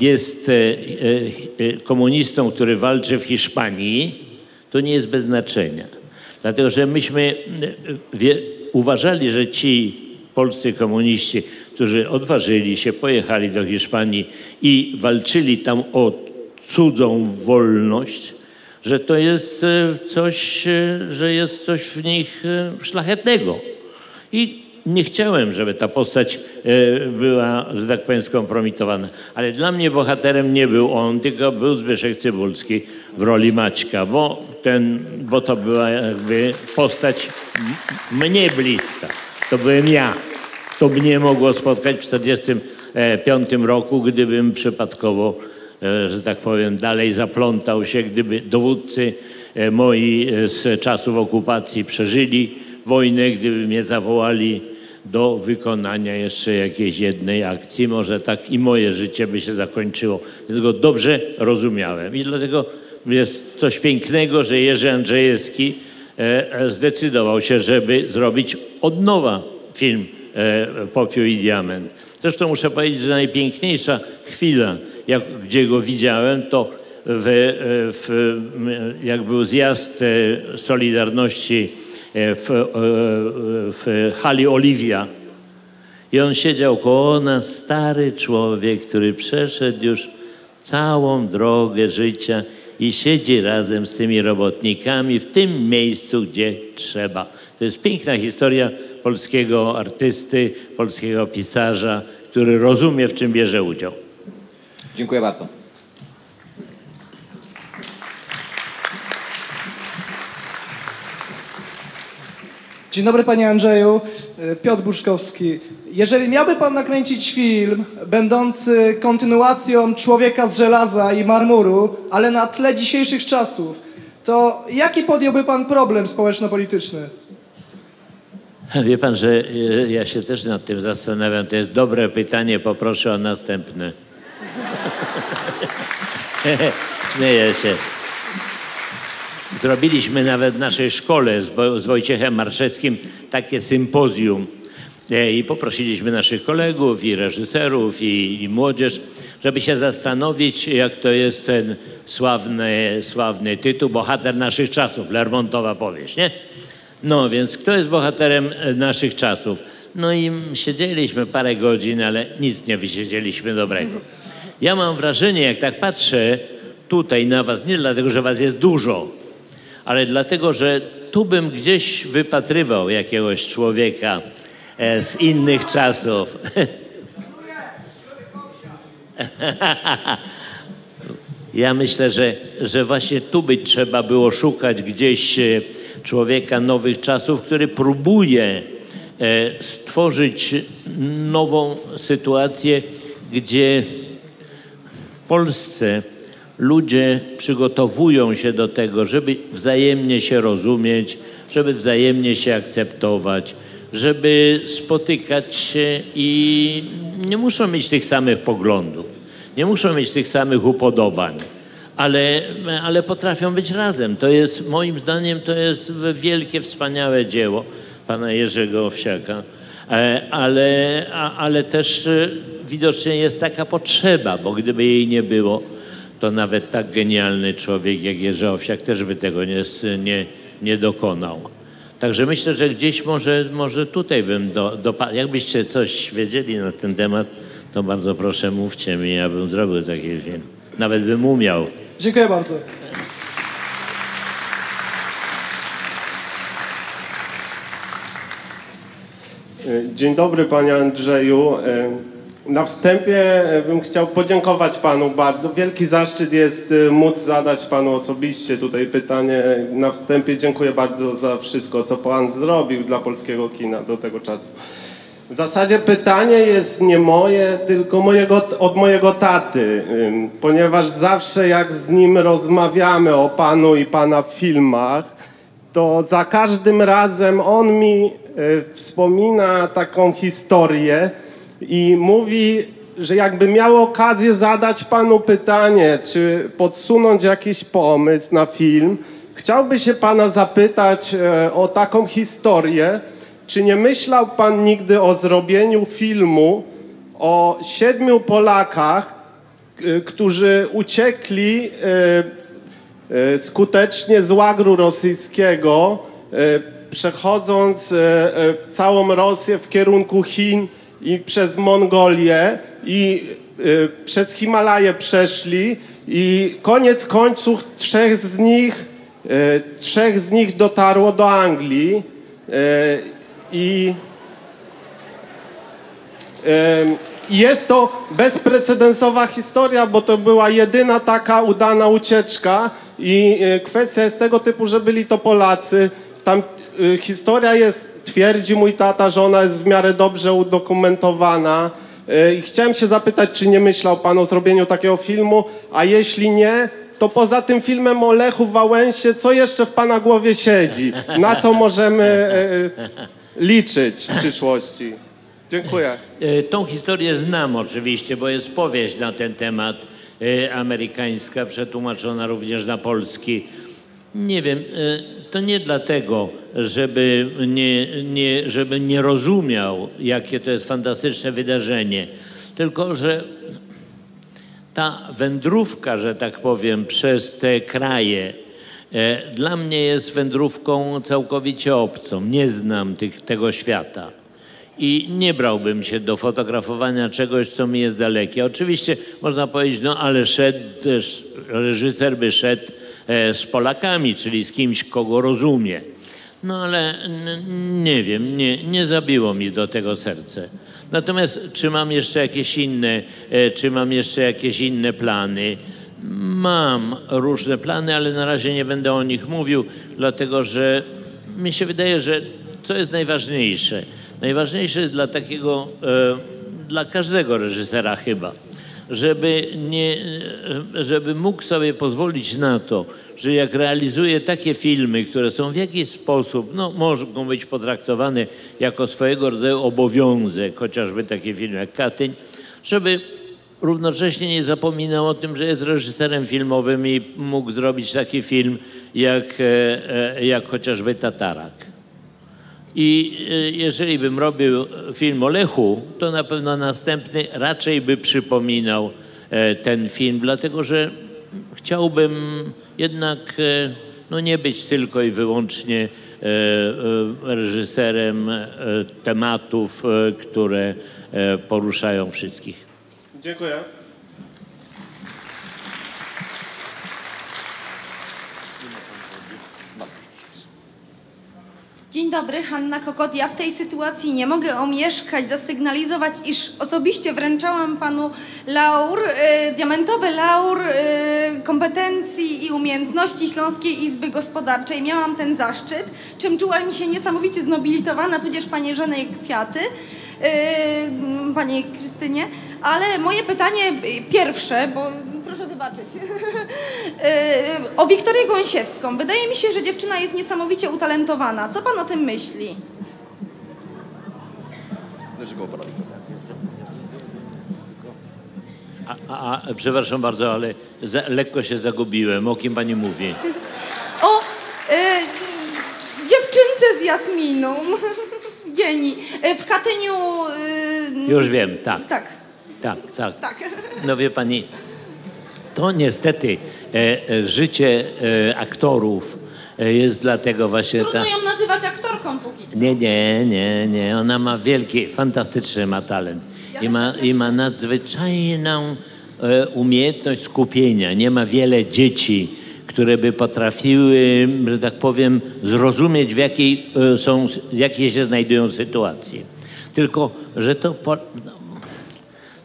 Speaker 2: jest e, komunistą, który walczy w Hiszpanii, to nie jest bez znaczenia. Dlatego, że myśmy uważali, że ci polscy komuniści, którzy odważyli się, pojechali do Hiszpanii i walczyli tam o cudzą wolność, że to jest e, coś, e, że jest coś w nich e, szlachetnego. I nie chciałem, żeby ta postać była, że tak powiem, skompromitowana. Ale dla mnie bohaterem nie był on, tylko był Zbyszek Cybulski w roli Maćka, bo, ten, bo to była jakby postać mnie bliska. To byłem ja. To mnie mogło spotkać w 1945 roku, gdybym przypadkowo, że tak powiem, dalej zaplątał się, gdyby dowódcy e, moi e, z czasów okupacji przeżyli wojnę, gdyby mnie zawołali do wykonania jeszcze jakiejś jednej akcji, może tak i moje życie by się zakończyło. Więc go dobrze rozumiałem. I dlatego jest coś pięknego, że Jerzy Andrzejewski e, e, zdecydował się, żeby zrobić od nowa film e, Popiół i Diament. Zresztą muszę powiedzieć, że najpiękniejsza chwila, jak, gdzie go widziałem, to w, e, w, jak był zjazd e, Solidarności e, w, w hali Oliwia. I on siedział koło nas, stary człowiek, który przeszedł już całą drogę życia i siedzi razem z tymi robotnikami w tym miejscu, gdzie trzeba. To jest piękna historia polskiego artysty, polskiego pisarza, który rozumie, w czym bierze udział.
Speaker 5: Dziękuję bardzo.
Speaker 6: Dzień dobry panie Andrzeju, Piotr Buszkowski. Jeżeli miałby pan nakręcić film będący kontynuacją Człowieka z żelaza i marmuru, ale na tle dzisiejszych czasów, to jaki podjąłby pan problem społeczno-polityczny?
Speaker 2: Wie pan, że e, ja się też nad tym zastanawiam. To jest dobre pytanie, poproszę o następne. Śmieję się. Zrobiliśmy nawet w naszej szkole z, z Wojciechem Marszewskim takie sympozjum E, i poprosiliśmy naszych kolegów i reżyserów i, i młodzież, żeby się zastanowić, jak to jest ten sławny, sławny tytuł Bohater naszych czasów, Lermontowa powieść, nie? No więc kto jest bohaterem e, naszych czasów? No i siedzieliśmy parę godzin, ale nic nie wysiedzieliśmy dobrego. Ja mam wrażenie, jak tak patrzę tutaj na was, nie dlatego, że was jest dużo, ale dlatego, że tu bym gdzieś wypatrywał jakiegoś człowieka e, z innych czasów. Ja myślę, że, że właśnie tu by trzeba było szukać gdzieś e, człowieka nowych czasów, który próbuje e, stworzyć nową sytuację, gdzie Polsce ludzie przygotowują się do tego, żeby wzajemnie się rozumieć, żeby wzajemnie się akceptować, żeby spotykać się i nie muszą mieć tych samych poglądów, nie muszą mieć tych samych upodobań, ale, ale potrafią być razem. To jest, moim zdaniem, to jest wielkie, wspaniałe dzieło pana Jerzego Owsiaka, E, ale, ale też widocznie jest taka potrzeba, bo gdyby jej nie było, to nawet tak genialny człowiek jak Jerzy Owsiak też by tego nie, nie, nie dokonał. Także myślę, że gdzieś może, może tutaj bym do, do... Jakbyście coś wiedzieli na ten temat, to bardzo proszę mówcie mi, ja bym zrobił taki film. Nawet bym umiał.
Speaker 6: Dziękuję bardzo.
Speaker 7: Dzień dobry panie Andrzeju. Na wstępie bym chciał podziękować panu bardzo. Wielki zaszczyt jest e, móc zadać panu osobiście tutaj pytanie. Na wstępie dziękuję bardzo za wszystko, co pan zrobił dla polskiego kina do tego czasu. W zasadzie pytanie jest nie moje, tylko mojego, od mojego taty, ponieważ zawsze jak z nim rozmawiamy o panu i pana filmach, to za każdym razem on mi e, wspomina taką historię i mówi, że jakby miał okazję zadać panu pytanie, czy podsunąć jakiś pomysł na film, chciałby się pana zapytać e, o taką historię, czy nie myślał pan nigdy o zrobieniu filmu o siedmiu Polakach, e, którzy uciekli E, skutecznie z łagru rosyjskiego, przechodząc całą Rosję w kierunku Chin i przez Mongolię i przez Himalaje przeszli i koniec końców trzech z nich, trzech z nich dotarło do Anglii i jest to bezprecedensowa historia, bo to była jedyna taka udana ucieczka i e, kwestia jest tego typu, że byli to Polacy. Tam e, historia jest, twierdzi mój tata, że ona jest w miarę dobrze udokumentowana. E, I chciałem się zapytać, czy nie myślał pan o zrobieniu takiego filmu, a jeśli nie, to poza tym filmem o Lechu Wałęsie, co jeszcze w pana głowie siedzi? Na co możemy liczyć w przyszłości? Dziękuję.
Speaker 2: Tą historię znam oczywiście, bo jest powieść na ten temat amerykańska, przetłumaczona również na polski. Nie wiem, to nie dlatego, żeby nie, nie, żeby nie rozumiał, jakie to jest fantastyczne wydarzenie, tylko że ta wędrówka, że tak powiem, przez te kraje, e, dla mnie jest wędrówką całkowicie obcą. Nie znam tych, tego świata i nie brałbym się do fotografowania czegoś, co mi jest dalekie. Oczywiście można powiedzieć, no ale szedł reżyser by szedł z Polakami, czyli z kimś, kogo rozumie. No ale nie wiem, nie, nie zabiło mi do tego serce. Natomiast czy mam jeszcze jakieś inne, e, czy mam jeszcze jakieś inne plany? Mam różne plany, ale na razie nie będę o nich mówił, dlatego że mi się wydaje, że co jest najważniejsze – Najważniejsze jest dla takiego, e, dla każdego reżysera chyba, żeby, nie, e, żeby mógł sobie pozwolić na to, że jak realizuje takie filmy, które są w jakiś sposób, no mogą być potraktowane jako swojego rodzaju obowiązek, chociażby takie filmy jak Katyń, żeby równocześnie nie zapominał o tym, że jest reżyserem filmowym i mógł zrobić taki film jak, e, jak chociażby Tatarak. I e, jeżeli bym robił film o Lechu, to na pewno następny raczej by przypominał e, ten film, dlatego że chciałbym jednak e, no nie być tylko i wyłącznie reżyserem tematów, które poruszają wszystkich.
Speaker 7: Dziękuję.
Speaker 8: Dzień dobry, Hanna Kokot. Ja w tej sytuacji nie mogę omieszkać, zasygnalizować, iż osobiście wręczałam panu laur, y, diamentowy laur y, kompetencji i umiejętności Śląskiej Izby Gospodarczej. Miałam ten zaszczyt, czym czułam się niesamowicie znobilitowana, tudzież panie Żenej Kwiaty, y, panie Krystynie. Ale moje pytanie pierwsze, bo proszę wybaczyć. E, o Wiktorię Gąsiewską. Wydaje mi się, że dziewczyna jest niesamowicie utalentowana. Co pan o tym myśli?
Speaker 3: Dlaczego pana?
Speaker 2: A, a, a przepraszam bardzo, ale za, lekko się zagubiłem. O kim pani mówi?
Speaker 8: O e, dziewczynce z Jasminą. Geni. E, w Katyniu... E,
Speaker 2: Już wiem, tak.
Speaker 8: Tak,
Speaker 2: Tak, tak.
Speaker 8: tak.
Speaker 2: No wie pani, to niestety e, e, życie e, aktorów jest dlatego właśnie
Speaker 8: Trudno
Speaker 2: ta...
Speaker 8: ją nazywać aktorką póki co.
Speaker 2: Nie, nie, nie, nie. Ona ma wielki, fantastyczny ma talent. I ma, i ma nadzwyczajną umiejętność skupienia. Nie ma wiele dzieci, które by potrafiły, że tak powiem, zrozumieć, w jakiej, są, jakiej się znajdują sytuacji. Tylko, że to, po,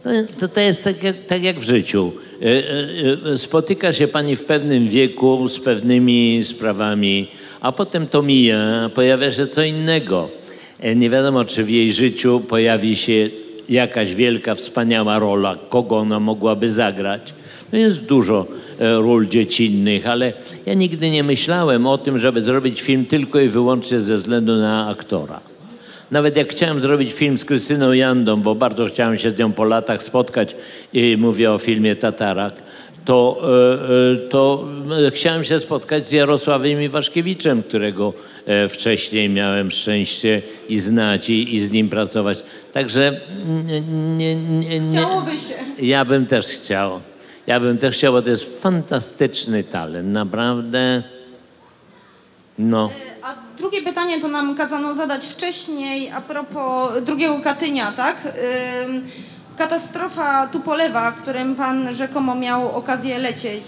Speaker 2: no, to, to jest tak jak, tak jak w życiu. E, e, e, Spotyka się pani w pewnym wieku z pewnymi sprawami, a potem to mija, pojawia się co innego. Nie wiadomo, czy w jej życiu pojawi się jakaś wielka, wspaniała rola, kogo ona mogłaby zagrać. No jest dużo ról dziecinnych, ale ja nigdy nie myślałem o tym, żeby zrobić film tylko i wyłącznie ze względu na aktora. Nawet jak chciałem zrobić film z Krystyną Jandą, bo bardzo chciałem się z nią po latach spotkać i mówię o filmie Tatarak, to, e, e, to e, chciałem się spotkać z Jarosławem Iwaszkiewiczem, którego wcześniej miałem szczęście i znać i, i z nim pracować. Także nie, nie, nie, nie,
Speaker 8: Chciałoby się.
Speaker 2: ja bym też chciał. Ja bym też chciał, bo to jest fantastyczny talent, naprawdę. No.
Speaker 8: A drugie pytanie to nam kazano zadać wcześniej a propos drugiego Katynia, tak? Katastrofa Tupolewa, którym pan rzekomo miał okazję lecieć.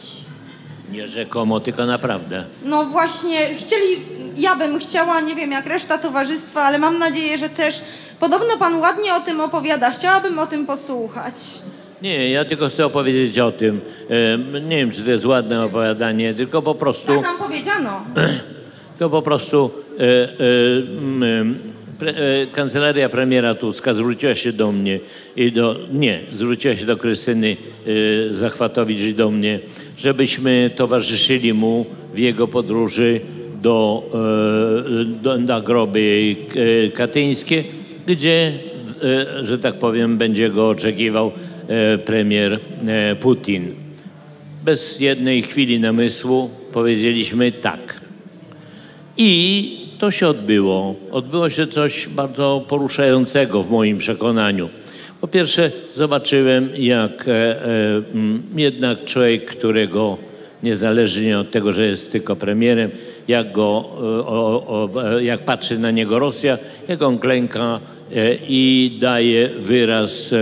Speaker 2: Nie rzekomo, tylko naprawdę.
Speaker 8: No właśnie, chcieli, ja bym chciała, nie wiem jak reszta towarzystwa, ale mam nadzieję, że też podobno pan ładnie o tym opowiada. Chciałabym o tym posłuchać.
Speaker 2: Nie, ja tylko chcę opowiedzieć o tym. Nie wiem, czy to jest ładne opowiadanie, tylko po prostu,
Speaker 8: Tak nam powiedziano.
Speaker 2: tylko po prostu e, e, mm, pre, e, kancelaria premiera Tuska zwróciła się do mnie i do, nie, zwróciła się do Krystyny e, Zachwatowicz i do mnie, żebyśmy towarzyszyli mu w jego podróży do, e, do, na groby e, katyńskie, gdzie, e, że tak powiem, będzie go oczekiwał e, premier e, Putin. Bez jednej chwili namysłu powiedzieliśmy tak. I to się odbyło. Odbyło się coś bardzo poruszającego w moim przekonaniu. Po pierwsze, zobaczyłem, jak e, e, jednak człowiek, którego niezależnie od tego, że jest tylko premierem, jak, go, e, o, o, e, jak patrzy na niego Rosja, jak on klęka e, i daje wyraz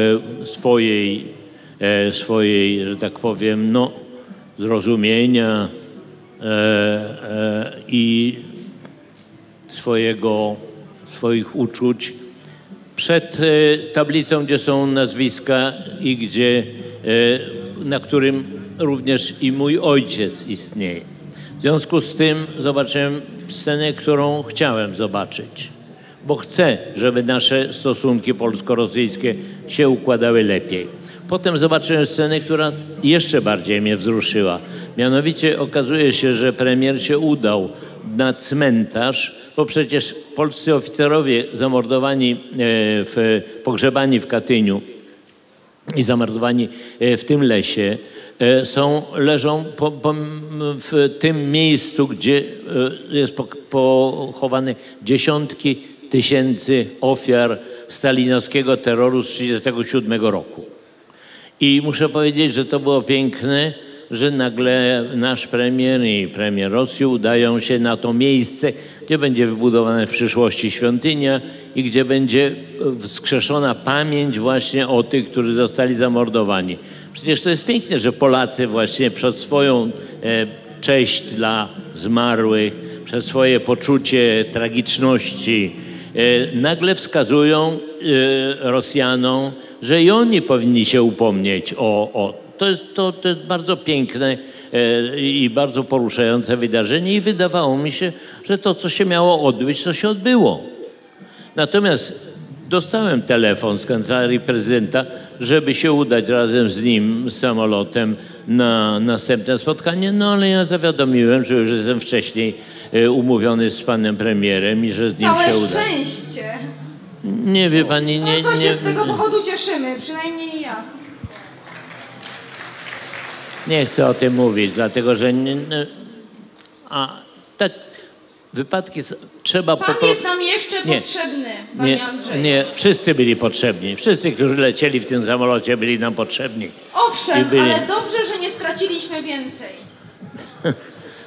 Speaker 2: swojej, swojej, że tak powiem, no, zrozumienia i swojego, swoich uczuć przed e, tablicą, gdzie są nazwiska i gdzie, e, na którym również i mój ojciec istnieje. W związku z tym zobaczyłem scenę, którą chciałem zobaczyć, bo chcę, żeby nasze stosunki polsko-rosyjskie się układały lepiej. Potem zobaczyłem scenę, która jeszcze bardziej mnie wzruszyła. Mianowicie okazuje się, że premier się udał na cmentarz, bo przecież polscy oficerowie zamordowani, e, w, pogrzebani w Katyniu i zamordowani e, w tym lesie e, są, leżą po, po, w tym miejscu, gdzie jest po- pochowane dziesiątki tysięcy ofiar stalinowskiego terroru z 1937 roku. I muszę powiedzieć, że to było piękne, że nagle nasz premier i premier Rosji udają się na to miejsce, gdzie będzie wybudowana w przyszłości świątynia i gdzie będzie wskrzeszona pamięć właśnie o tych, którzy zostali zamordowani. Przecież to jest piękne, że Polacy właśnie przed swoją e, cześć dla zmarłych, przez swoje poczucie tragiczności e, nagle wskazują e, Rosjanom, że i oni powinni się upomnieć o, o to jest, to, to jest bardzo piękne e, i bardzo poruszające wydarzenie i wydawało mi się, że to, co się miało odbyć, to się odbyło. Natomiast dostałem telefon z kancelarii prezydenta, żeby się udać razem z nim samolotem na następne spotkanie, no ale ja zawiadomiłem, że już jestem wcześniej e, umówiony z panem premierem i że z nim
Speaker 8: Całe
Speaker 2: się uda.
Speaker 8: szczęście.
Speaker 2: Nie wie pani, nie,
Speaker 8: Bardzo się
Speaker 2: nie,
Speaker 8: z tego powodu cieszymy, przynajmniej ja.
Speaker 2: Nie chcę o tym mówić, dlatego że nie, a tak wypadki trzeba
Speaker 8: Pan
Speaker 2: po prostu...
Speaker 8: jest nam jeszcze
Speaker 2: Nie.
Speaker 8: potrzebny, panie
Speaker 2: Nie,
Speaker 8: Andrzeju.
Speaker 2: nie, wszyscy byli potrzebni. Wszyscy, którzy lecieli w tym samolocie, byli nam potrzebni.
Speaker 8: Owszem,
Speaker 2: byli-
Speaker 8: ale dobrze, że nie straciliśmy więcej.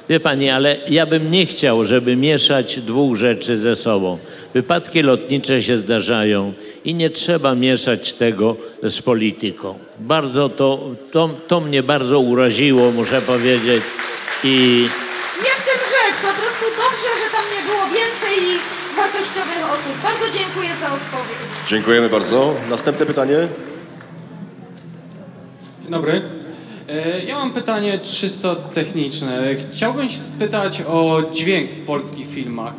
Speaker 2: Wie pani, ale ja bym nie chciał, żeby mieszać dwóch rzeczy ze sobą. Wypadki lotnicze się zdarzają i nie trzeba mieszać tego z polityką. Bardzo to, to, to mnie bardzo uraziło, muszę powiedzieć. I
Speaker 8: Nie w tym rzecz, po prostu dobrze, że tam nie było więcej wartościowych osób. Bardzo dziękuję za odpowiedź.
Speaker 3: Dziękujemy bardzo. Następne pytanie.
Speaker 9: Dzień dobry. E, Ja mam pytanie czysto techniczne. Chciałbym się spytać o dźwięk w polskich filmach.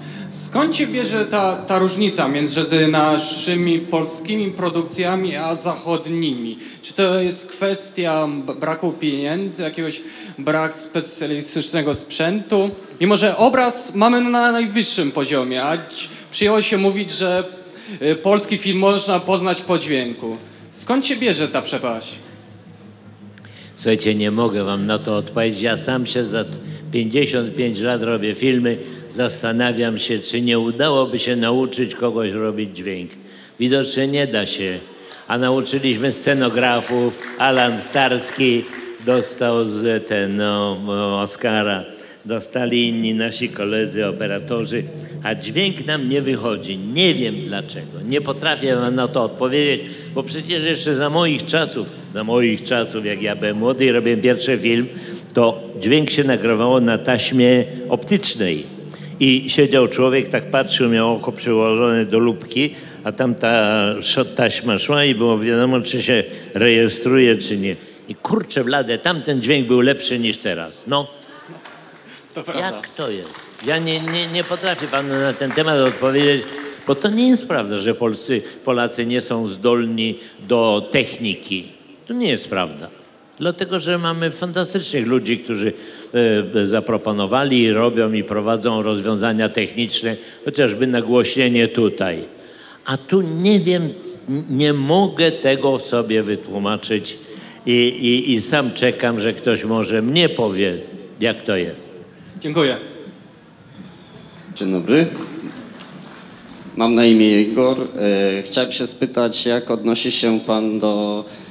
Speaker 9: Skąd się bierze ta, ta różnica między naszymi polskimi produkcjami a zachodnimi? Czy to jest kwestia braku pieniędzy, jakiegoś brak specjalistycznego sprzętu? Mimo, że obraz mamy na najwyższym poziomie, a przyjęło się mówić, że e, polski film można poznać po dźwięku. Skąd się bierze ta przepaść?
Speaker 2: Słuchajcie, nie mogę wam na to odpowiedzieć. Ja sam się za 55 lat robię filmy, zastanawiam się, czy nie udałoby się nauczyć kogoś robić dźwięk. Widocznie nie da się. A nauczyliśmy scenografów, Alan Starski dostał z ten, no, Oscara, dostali inni nasi koledzy, operatorzy, a dźwięk nam nie wychodzi. Nie wiem dlaczego. Nie potrafię na to odpowiedzieć, bo przecież jeszcze za moich czasów, za moich czasów, jak ja byłem młody i robiłem pierwszy film, to dźwięk się nagrywało na taśmie optycznej. I siedział człowiek, tak patrzył, miał oko przyłożone do lubki, a tam ta taśma szła i było wiadomo, czy się rejestruje, czy nie. I kurczę blade, tamten dźwięk był lepszy niż teraz. No,
Speaker 9: To prawda.
Speaker 2: jak to jest? Ja nie, nie, nie potrafię panu na ten temat odpowiedzieć, bo to nie jest prawda, że Polscy, Polacy nie są zdolni do techniki. To nie jest prawda. Dlatego, że mamy fantastycznych ludzi, którzy e, zaproponowali, robią i prowadzą rozwiązania techniczne, chociażby nagłośnienie tutaj. A tu nie wiem, nie mogę tego sobie wytłumaczyć i, i, i sam czekam, że ktoś może mnie powie, jak to jest.
Speaker 9: Dziękuję.
Speaker 10: Dzień dobry. Mam na imię Igor. E, Chciałem się spytać, jak odnosi się Pan do e,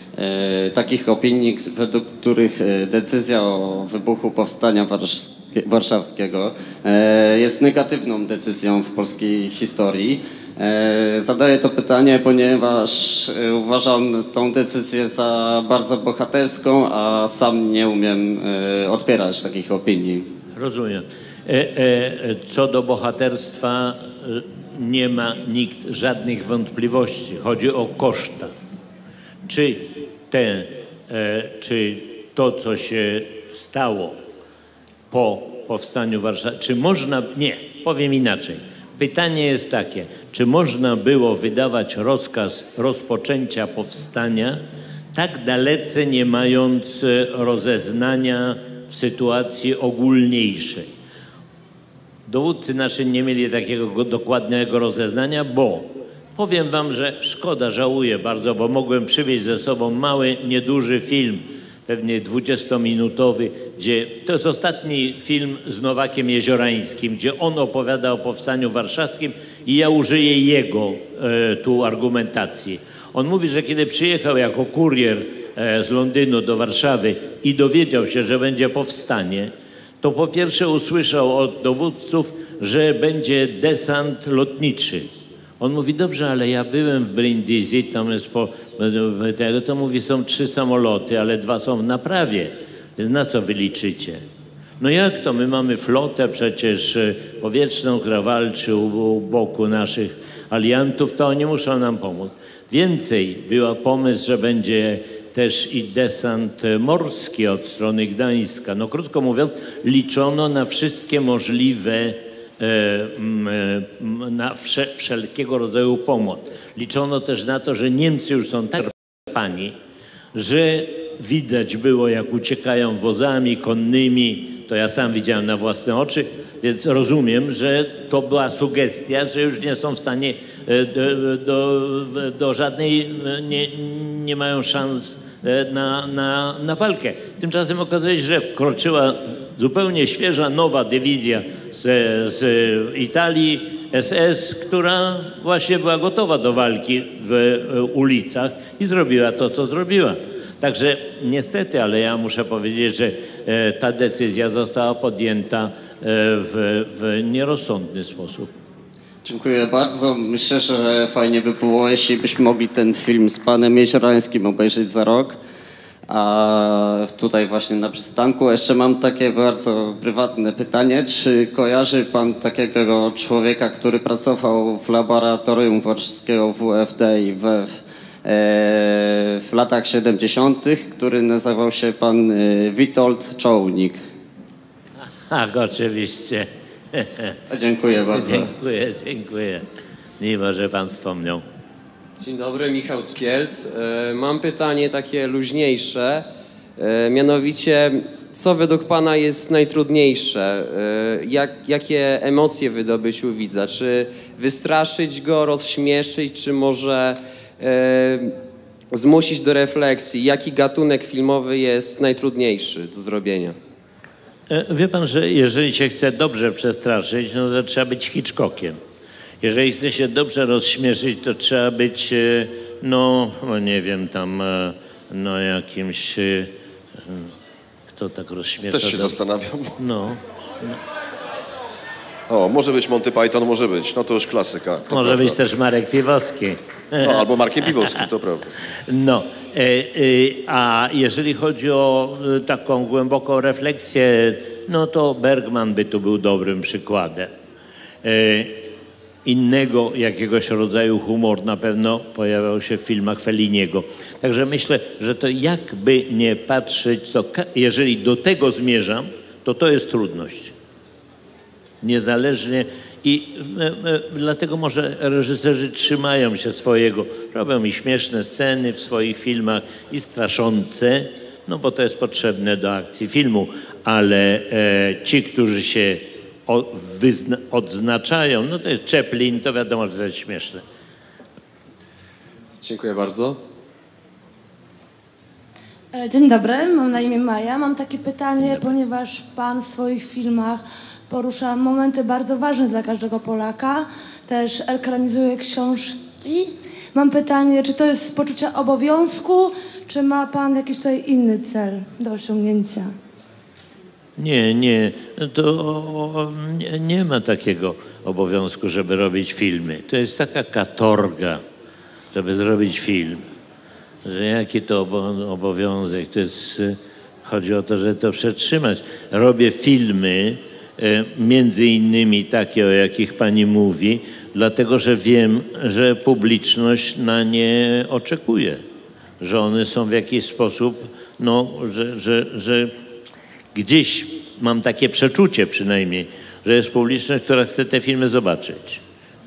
Speaker 10: takich opinii, według których e, decyzja o wybuchu powstania warszawskie- warszawskiego e, jest negatywną decyzją w polskiej historii. E, Zadaję to pytanie, ponieważ e, uważam tą decyzję za bardzo bohaterską, a sam nie umiem e, odpierać takich opinii.
Speaker 2: Rozumiem. E, e, e, co do bohaterstwa e, nie ma nikt żadnych wątpliwości. Chodzi o koszta. Czy, te, e, czy to, co się stało po powstaniu Warszawy, czy można, nie, powiem inaczej. Pytanie jest takie, czy można było wydawać rozkaz rozpoczęcia powstania tak dalece nie mając e, rozeznania w sytuacji ogólniejszej? Dowódcy nasi nie mieli takiego go- dokładnego rozeznania, bo powiem wam, że szkoda, żałuję bardzo, bo mogłem przywieźć ze sobą mały, nieduży film, pewnie 20-minutowy, gdzie to jest ostatni film z Nowakiem Jeziorańskim, gdzie on opowiada o powstaniu warszawskim i ja użyję jego e, tu argumentacji. On mówi, że kiedy przyjechał jako kurier e, z Londynu do Warszawy i dowiedział się, że będzie powstanie, to po pierwsze usłyszał od dowódców, że będzie desant lotniczy. On mówi, dobrze, ale ja byłem w Brindisi, tam jest po tego, to mówi, są trzy samoloty, ale dwa są w naprawie. Więc na co wy liczycie? No jak to? My mamy flotę przecież e, powietrzną, która walczy u, u boku naszych aliantów, to oni muszą nam pomóc. Więcej była pomysł, że będzie też i desant e, morski od strony Gdańska. No krótko mówiąc, liczono na wszystkie możliwe, e, e, na wsze, wszelkiego rodzaju pomoc. Liczono też na to, że Niemcy już są tak pani, że widać było, jak uciekają wozami konnymi. To ja sam widziałem na własne oczy, więc rozumiem, że to była sugestia, że już nie są w stanie e, do, do, do żadnej, e, nie, nie mają szans e, na, na, na walkę. Tymczasem okazuje się, że wkroczyła zupełnie świeża, nowa dywizja z, z Italii, SS, która właśnie była gotowa do walki w ulicach i zrobiła to, co zrobiła. Także niestety, ale ja muszę powiedzieć, że e, ta decyzja została podjęta e, w, w nierozsądny sposób.
Speaker 10: Dziękuję bardzo. Myślę, że fajnie by było, jeśli byśmy mogli ten film z panem Jeziorańskim obejrzeć za rok. A tutaj właśnie na przystanku jeszcze mam takie bardzo prywatne pytanie. Czy kojarzy pan takiego człowieka, który pracował w laboratorium warszawskiego WFD i WF e, w latach 70., który nazywał się pan e, Witold Czołnik?
Speaker 2: Tak, oczywiście.
Speaker 10: Dziękuję bardzo.
Speaker 2: Dziękuję, dziękuję. Miło, że pan wspomniał.
Speaker 11: Dzień dobry, Michał z Kielc. E, Mam pytanie takie luźniejsze, e, mianowicie co według Pana jest najtrudniejsze? E, Jak, jakie emocje wydobyć u widza? Czy wystraszyć go, rozśmieszyć, czy może zmusić do refleksji? Jaki gatunek filmowy jest najtrudniejszy do zrobienia?
Speaker 2: Wie pan, że jeżeli się chce dobrze przestraszyć, no to trzeba być Hitchcockiem. Jeżeli chce się dobrze rozśmieszyć, to trzeba być, e, no, no nie wiem, tam, e, no jakimś, e, kto tak rozśmiesza?
Speaker 3: Też się zastanawiam.
Speaker 2: No,
Speaker 3: O, może być Monty Python, może być. No to już klasyka. To
Speaker 2: może
Speaker 3: prawda.
Speaker 2: być też Marek Piwowski.
Speaker 3: No, albo Markiem Piwowskim, to prawda.
Speaker 2: No, e, e, a jeżeli chodzi o taką głęboką refleksję, no to Bergman by tu był dobrym przykładem. E, Innego jakiegoś rodzaju humor na pewno pojawiał się w filmach Felliniego. Także myślę, że to jakby nie patrzeć, to jeżeli do tego zmierzam, to to jest trudność niezależnie i e, e, dlatego może reżyserzy trzymają się swojego, robią i śmieszne sceny w swoich filmach i straszące, no bo to jest potrzebne do akcji filmu, ale e, ci, którzy się odznaczają, no to jest Chaplin, to wiadomo, że to jest śmieszne.
Speaker 11: Dziękuję bardzo.
Speaker 12: E, Dzień dobry, mam na imię Maja. Mam takie pytanie, ponieważ Pan w swoich filmach porusza momenty bardzo ważne dla każdego Polaka, też ekranizuje książki. Mam pytanie, czy to jest z poczucia obowiązku, czy ma Pan jakiś tutaj inny cel do osiągnięcia?
Speaker 2: Nie, nie, to nie, nie ma takiego obowiązku, żeby robić filmy. To jest taka katorga, żeby zrobić film. Że jaki to obo- obowiązek? To jest, chodzi o to, żeby to przetrzymać. Robię filmy, y, między innymi takie, o jakich pani mówi, dlatego że wiem, że publiczność na nie oczekuje. Że one są w jakiś sposób, no, że, że, że gdzieś mam takie przeczucie przynajmniej, że jest publiczność, która chce te filmy zobaczyć.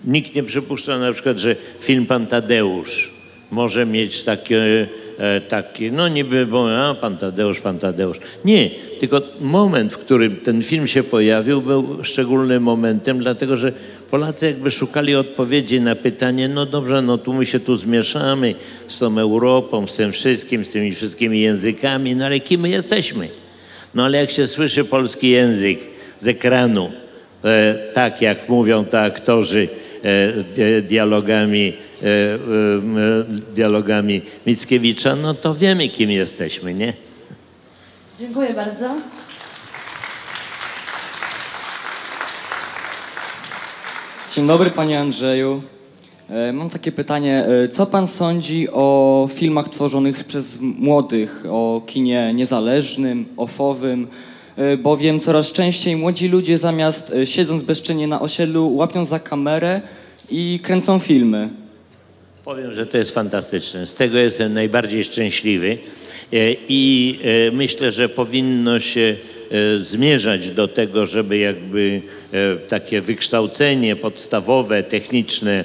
Speaker 2: Nikt nie przypuszcza na przykład, że film Pan Tadeusz może mieć takie, e, takie no niby, bo a, Pan Tadeusz, Pan Tadeusz. Nie, tylko moment, w którym ten film się pojawił, był szczególnym momentem, dlatego że Polacy jakby szukali odpowiedzi na pytanie, no dobrze, no tu my się tu zmieszamy z tą Europą, z tym wszystkim, z tymi wszystkimi językami, no ale kim my jesteśmy? No ale jak się słyszy polski język z ekranu, e, tak jak mówią te aktorzy e, di- dialogami, e, e, e, dialogami Mickiewicza, no to wiemy, kim jesteśmy, nie?
Speaker 12: Dziękuję bardzo.
Speaker 13: Dzień dobry panie Andrzeju. E, Mam takie pytanie, e, co pan sądzi o filmach tworzonych przez młodych, o kinie niezależnym, ofowym, E, bowiem coraz częściej młodzi ludzie zamiast siedząc bezczynnie na osiedlu łapią za kamerę i kręcą filmy.
Speaker 2: Powiem, że to jest fantastyczne. Z tego jestem najbardziej szczęśliwy i myślę, że powinno się zmierzać do tego, żeby jakby takie wykształcenie podstawowe, techniczne,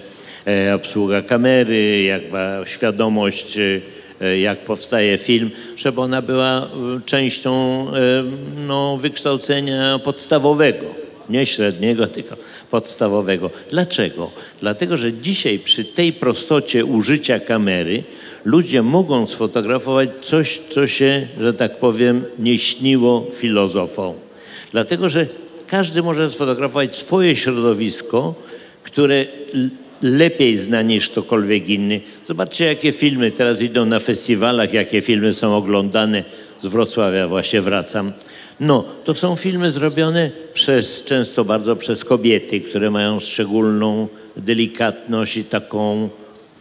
Speaker 2: obsługa kamery, jakby świadomość e, e, jak powstaje film, żeby ona była e, częścią e, no, wykształcenia podstawowego. Nie średniego, tylko podstawowego. Dlaczego? Dlatego, że dzisiaj przy tej prostocie użycia kamery ludzie mogą sfotografować coś, co się, że tak powiem, nie śniło filozofom. Dlatego, że każdy może sfotografować swoje środowisko, które lepiej zna niż ktokolwiek inny. Zobaczcie, jakie filmy teraz idą na festiwalach, jakie filmy są oglądane. Z Wrocławia właśnie wracam. No, to są filmy zrobione przez, często bardzo przez kobiety, które mają szczególną delikatność i taką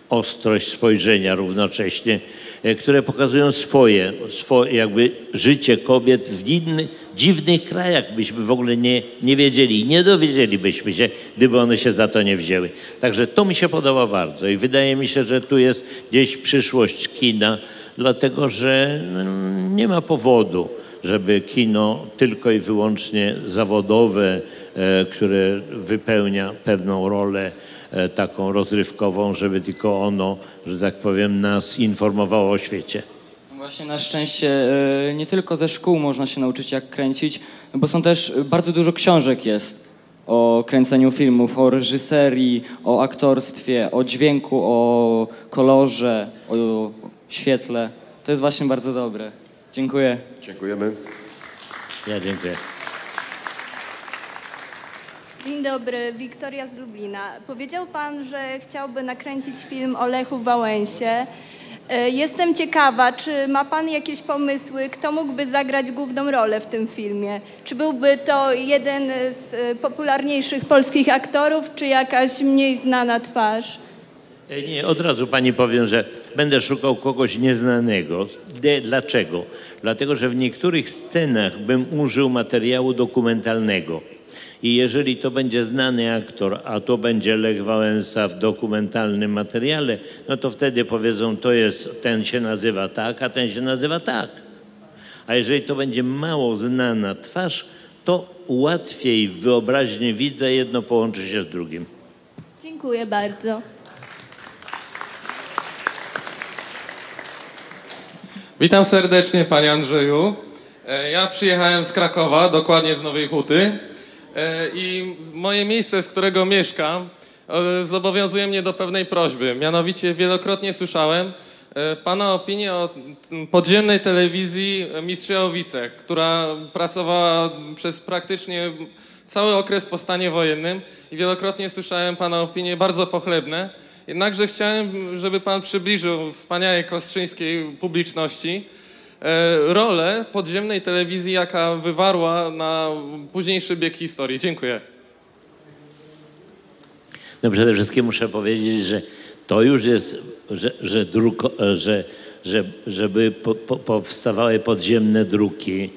Speaker 2: ostrość spojrzenia równocześnie, e, które pokazują swoje, swoje jakby życie kobiet w innych, dziwnych krajach, byśmy w ogóle nie, nie wiedzieli i nie dowiedzielibyśmy się, gdyby one się za to nie wzięły. Także to mi się podoba bardzo i wydaje mi się, że tu jest gdzieś przyszłość kina, dlatego że mm, nie ma powodu, żeby kino tylko i wyłącznie zawodowe, e, które wypełnia pewną rolę e, taką rozrywkową, żeby tylko ono, że tak powiem, nas informowało o świecie.
Speaker 13: Właśnie na szczęście e, nie tylko ze szkół można się nauczyć jak kręcić, bo są też e, bardzo dużo książek jest o kręceniu filmów, o reżyserii, o aktorstwie, o dźwięku, o kolorze, o świetle. To jest właśnie bardzo dobre. Dziękuję.
Speaker 3: Dziękujemy.
Speaker 2: Ja dziękuję.
Speaker 14: Dzień dobry, Wiktoria z Lublina. Powiedział Pan, że chciałby nakręcić film o Lechu Wałęsie. E, Jestem ciekawa, czy ma Pan jakieś pomysły, kto mógłby zagrać główną rolę w tym filmie? Czy byłby to jeden z e, popularniejszych polskich aktorów, czy jakaś mniej znana twarz?
Speaker 2: E, Nie, od razu pani powiem, że będę szukał kogoś nieznanego. Dlaczego? Dlatego, że w niektórych scenach bym użył materiału dokumentalnego. I jeżeli to będzie znany aktor, a to będzie Lech Wałęsa w dokumentalnym materiale, no to wtedy powiedzą, to jest, ten się nazywa tak, a ten się nazywa tak. A jeżeli to będzie mało znana twarz, to łatwiej w wyobraźni widza jedno połączy się z drugim.
Speaker 14: Dziękuję bardzo.
Speaker 15: Witam serdecznie Panie Andrzeju. E, Ja przyjechałem z Krakowa, dokładnie z Nowej Huty i moje miejsce, z którego mieszkam, e, zobowiązuje mnie do pewnej prośby. Mianowicie wielokrotnie słyszałem e, Pana opinię o podziemnej telewizji Mistrzejowice, która pracowała przez praktycznie cały okres po stanie wojennym i wielokrotnie słyszałem Pana opinie bardzo pochlebne. Jednakże chciałem, żeby Pan przybliżył wspaniałej kostrzyńskiej publiczności e, rolę podziemnej telewizji, jaka wywarła na późniejszy bieg historii. Dziękuję.
Speaker 2: No przede wszystkim muszę powiedzieć, że to już jest, że, że, druko, że, że żeby po, po, powstawały podziemne druki,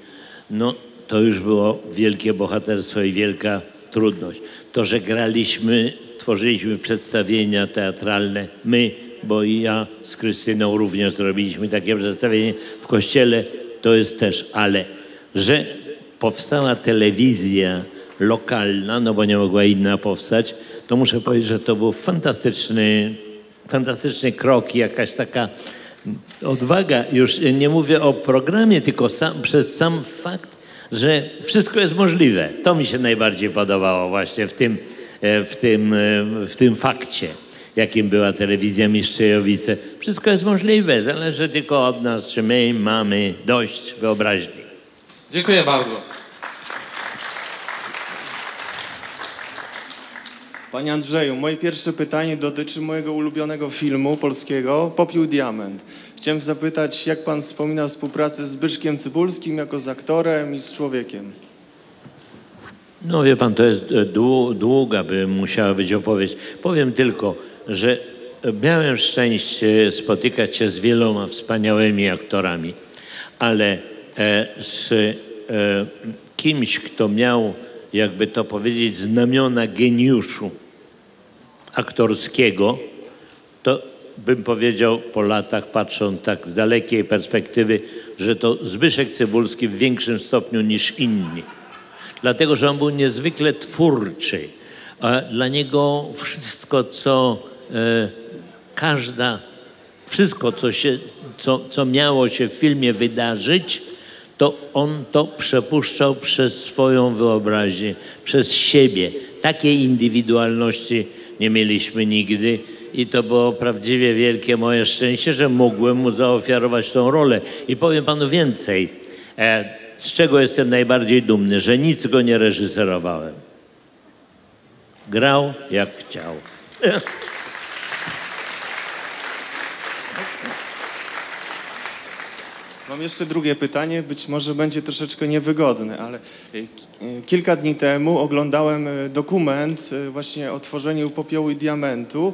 Speaker 2: no to już było wielkie bohaterstwo i wielka trudność. To, że graliśmy, tworzyliśmy przedstawienia teatralne, my, bo i ja z Krystyną również zrobiliśmy takie przedstawienie w kościele, to jest też, ale że powstała telewizja lokalna, no bo nie mogła inna powstać, to muszę powiedzieć, że to był fantastyczny, fantastyczny krok jakaś taka odwaga. Już nie mówię o programie, tylko sam, przez sam fakt, że wszystko jest możliwe. To mi się najbardziej podobało właśnie w tym, e, w tym, e, w tym fakcie, jakim była telewizja Mistrzejowice. Wszystko jest możliwe, zależy tylko od nas, czy my mamy dość wyobraźni.
Speaker 15: Dziękuję bardzo.
Speaker 16: Panie Andrzeju, moje pierwsze pytanie dotyczy mojego ulubionego filmu polskiego Popiół Diament. Chciałem zapytać, jak pan wspomina współpracę z Zbyszkiem Cybulskim jako z aktorem i z człowiekiem?
Speaker 2: No wie pan, to jest e, dłu- długa by musiała być opowieść. Powiem tylko, że miałem szczęście spotykać się z wieloma wspaniałymi aktorami, ale e, z e, kimś, kto miał, jakby to powiedzieć, znamiona geniuszu aktorskiego, to bym powiedział po latach, patrząc tak z dalekiej perspektywy, że to Zbyszek Cybulski w większym stopniu niż inni dlatego że on był niezwykle twórczy. A dla niego wszystko, co każda wszystko, co, się, co, co miało się w filmie wydarzyć, to on to przepuszczał przez swoją wyobraźnię, przez siebie. Takiej indywidualności nie mieliśmy nigdy i to było prawdziwie wielkie moje szczęście, że mogłem mu zaofiarować tą rolę. I powiem panu więcej, e, z czego jestem najbardziej dumny, że nic go nie reżyserowałem. Grał jak chciał.
Speaker 16: Mam jeszcze drugie pytanie, być może będzie troszeczkę niewygodne, ale e, e, kilka dni temu oglądałem e, dokument właśnie o tworzeniu popiołu i diamentu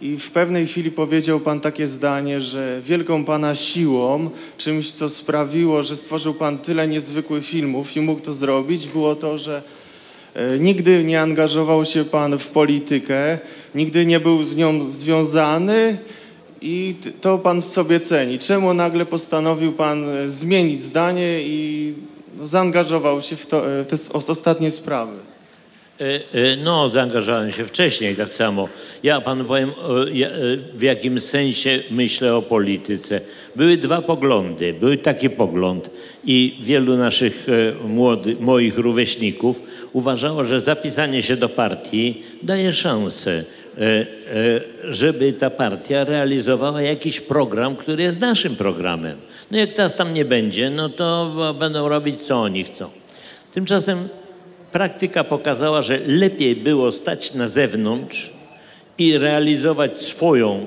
Speaker 16: i w pewnej chwili powiedział pan takie zdanie, że wielką pana siłą, czymś co sprawiło, że stworzył pan tyle niezwykłych filmów i mógł to zrobić, było to, że Nigdy nie angażował się pan w politykę, nigdy nie był z nią związany i to pan sobie ceni. Czemu nagle postanowił pan e, zmienić zdanie i no, zaangażował się w, to, e, w te s- os- ostatnie sprawy?
Speaker 2: E, e, No, zaangażowałem się wcześniej tak samo. Ja panu powiem, e, e, w jakim sensie myślę o polityce. Były dwa poglądy. Był taki pogląd i wielu naszych e, młody, moich rówieśników uważało, że zapisanie się do partii daje szansę, e, e, żeby ta partia realizowała jakiś program, który jest naszym programem. No jak teraz tam nie będzie, no to będą robić, co oni chcą. Tymczasem praktyka pokazała, że lepiej było stać na zewnątrz i realizować swoją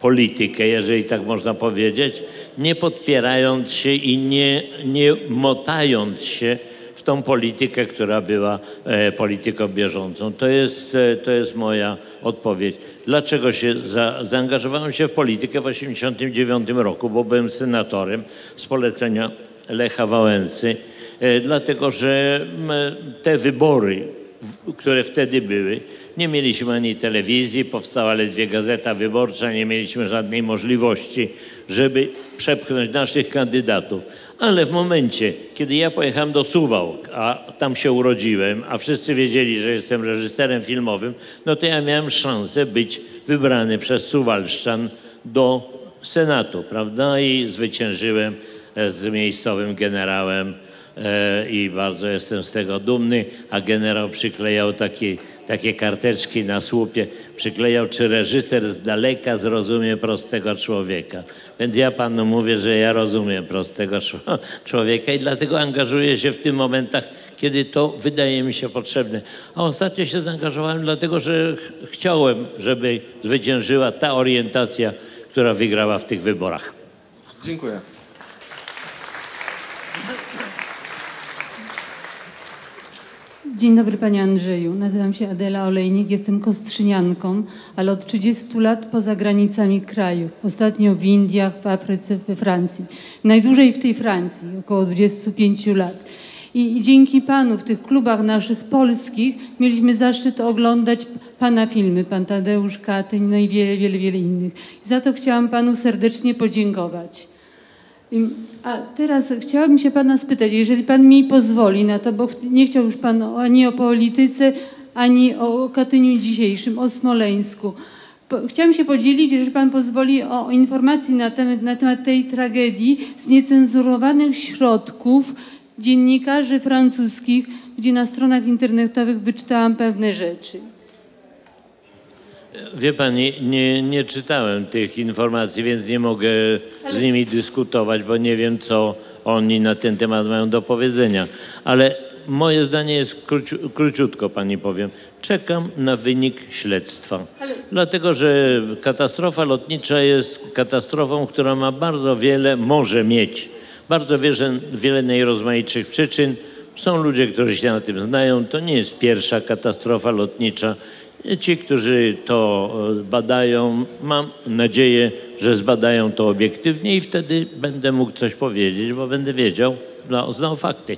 Speaker 2: politykę, jeżeli tak można powiedzieć, nie podpierając się i nie, nie motając się tą politykę, która była e, polityką bieżącą. To jest, e, to jest moja odpowiedź. Dlaczego się za, zaangażowałem się w politykę w 1989 roku, bo byłem senatorem z polecenia Lecha Wałęsy, e, dlatego że te wybory, które wtedy były, nie mieliśmy ani telewizji, powstała ledwie gazeta wyborcza, nie mieliśmy żadnej możliwości, żeby przepchnąć naszych kandydatów. Ale w momencie, kiedy ja pojechałem do Suwałk, a tam się urodziłem, a wszyscy wiedzieli, że jestem reżyserem filmowym, no to ja miałem szansę być wybrany przez Suwalszczan do Senatu, prawda? I zwyciężyłem e, z miejscowym generałem e, i bardzo jestem z tego dumny, a generał przyklejał takie, takie karteczki na słupie, przyklejał, czy reżyser z daleka zrozumie prostego człowieka. Więc ja panu mówię, że ja rozumiem prostego czło- człowieka i dlatego angażuję się w tych momentach, kiedy to wydaje mi się potrzebne. A ostatnio się zaangażowałem dlatego, że ch- chciałem, żeby zwyciężyła ta orientacja, która wygrała w tych wyborach.
Speaker 16: Dziękuję.
Speaker 17: Dzień dobry Panie Andrzeju. Nazywam się Adela Olejnik, jestem kostrzynianką, ale od 30 lat poza granicami kraju. Ostatnio w Indiach, w Afryce, we Francji. Najdłużej w tej Francji, około 25 lat. I, I dzięki Panu w tych klubach naszych polskich mieliśmy zaszczyt oglądać Pana filmy, Pan Tadeusz Katyń, no i wiele, wiele, wiele innych. I za to chciałam Panu serdecznie podziękować. A teraz chciałabym się Pana spytać, jeżeli Pan mi pozwoli na to, bo nie chciał już Pan ani o polityce, ani o Katyniu dzisiejszym, o Smoleńsku. Chciałam się podzielić, jeżeli Pan pozwoli, o informacji na temat, na temat tej tragedii z niecenzurowanych środków dziennikarzy francuskich, gdzie na stronach internetowych wyczytałam pewne rzeczy.
Speaker 2: Wie pani, nie, nie czytałem tych informacji, więc nie mogę z nimi dyskutować, bo nie wiem, co oni na ten temat mają do powiedzenia. Ale moje zdanie jest króciu, króciutko, pani powiem. Czekam na wynik śledztwa. Dlatego, że katastrofa lotnicza jest katastrofą, która ma bardzo wiele, może mieć bardzo wiele, wiele najrozmaitszych przyczyn. Są ludzie, którzy się na tym znają. To nie jest pierwsza katastrofa lotnicza. Ci, którzy to e, badają, mam nadzieję, że zbadają to obiektywnie i wtedy będę mógł coś powiedzieć, bo będę wiedział, no, znał fakty.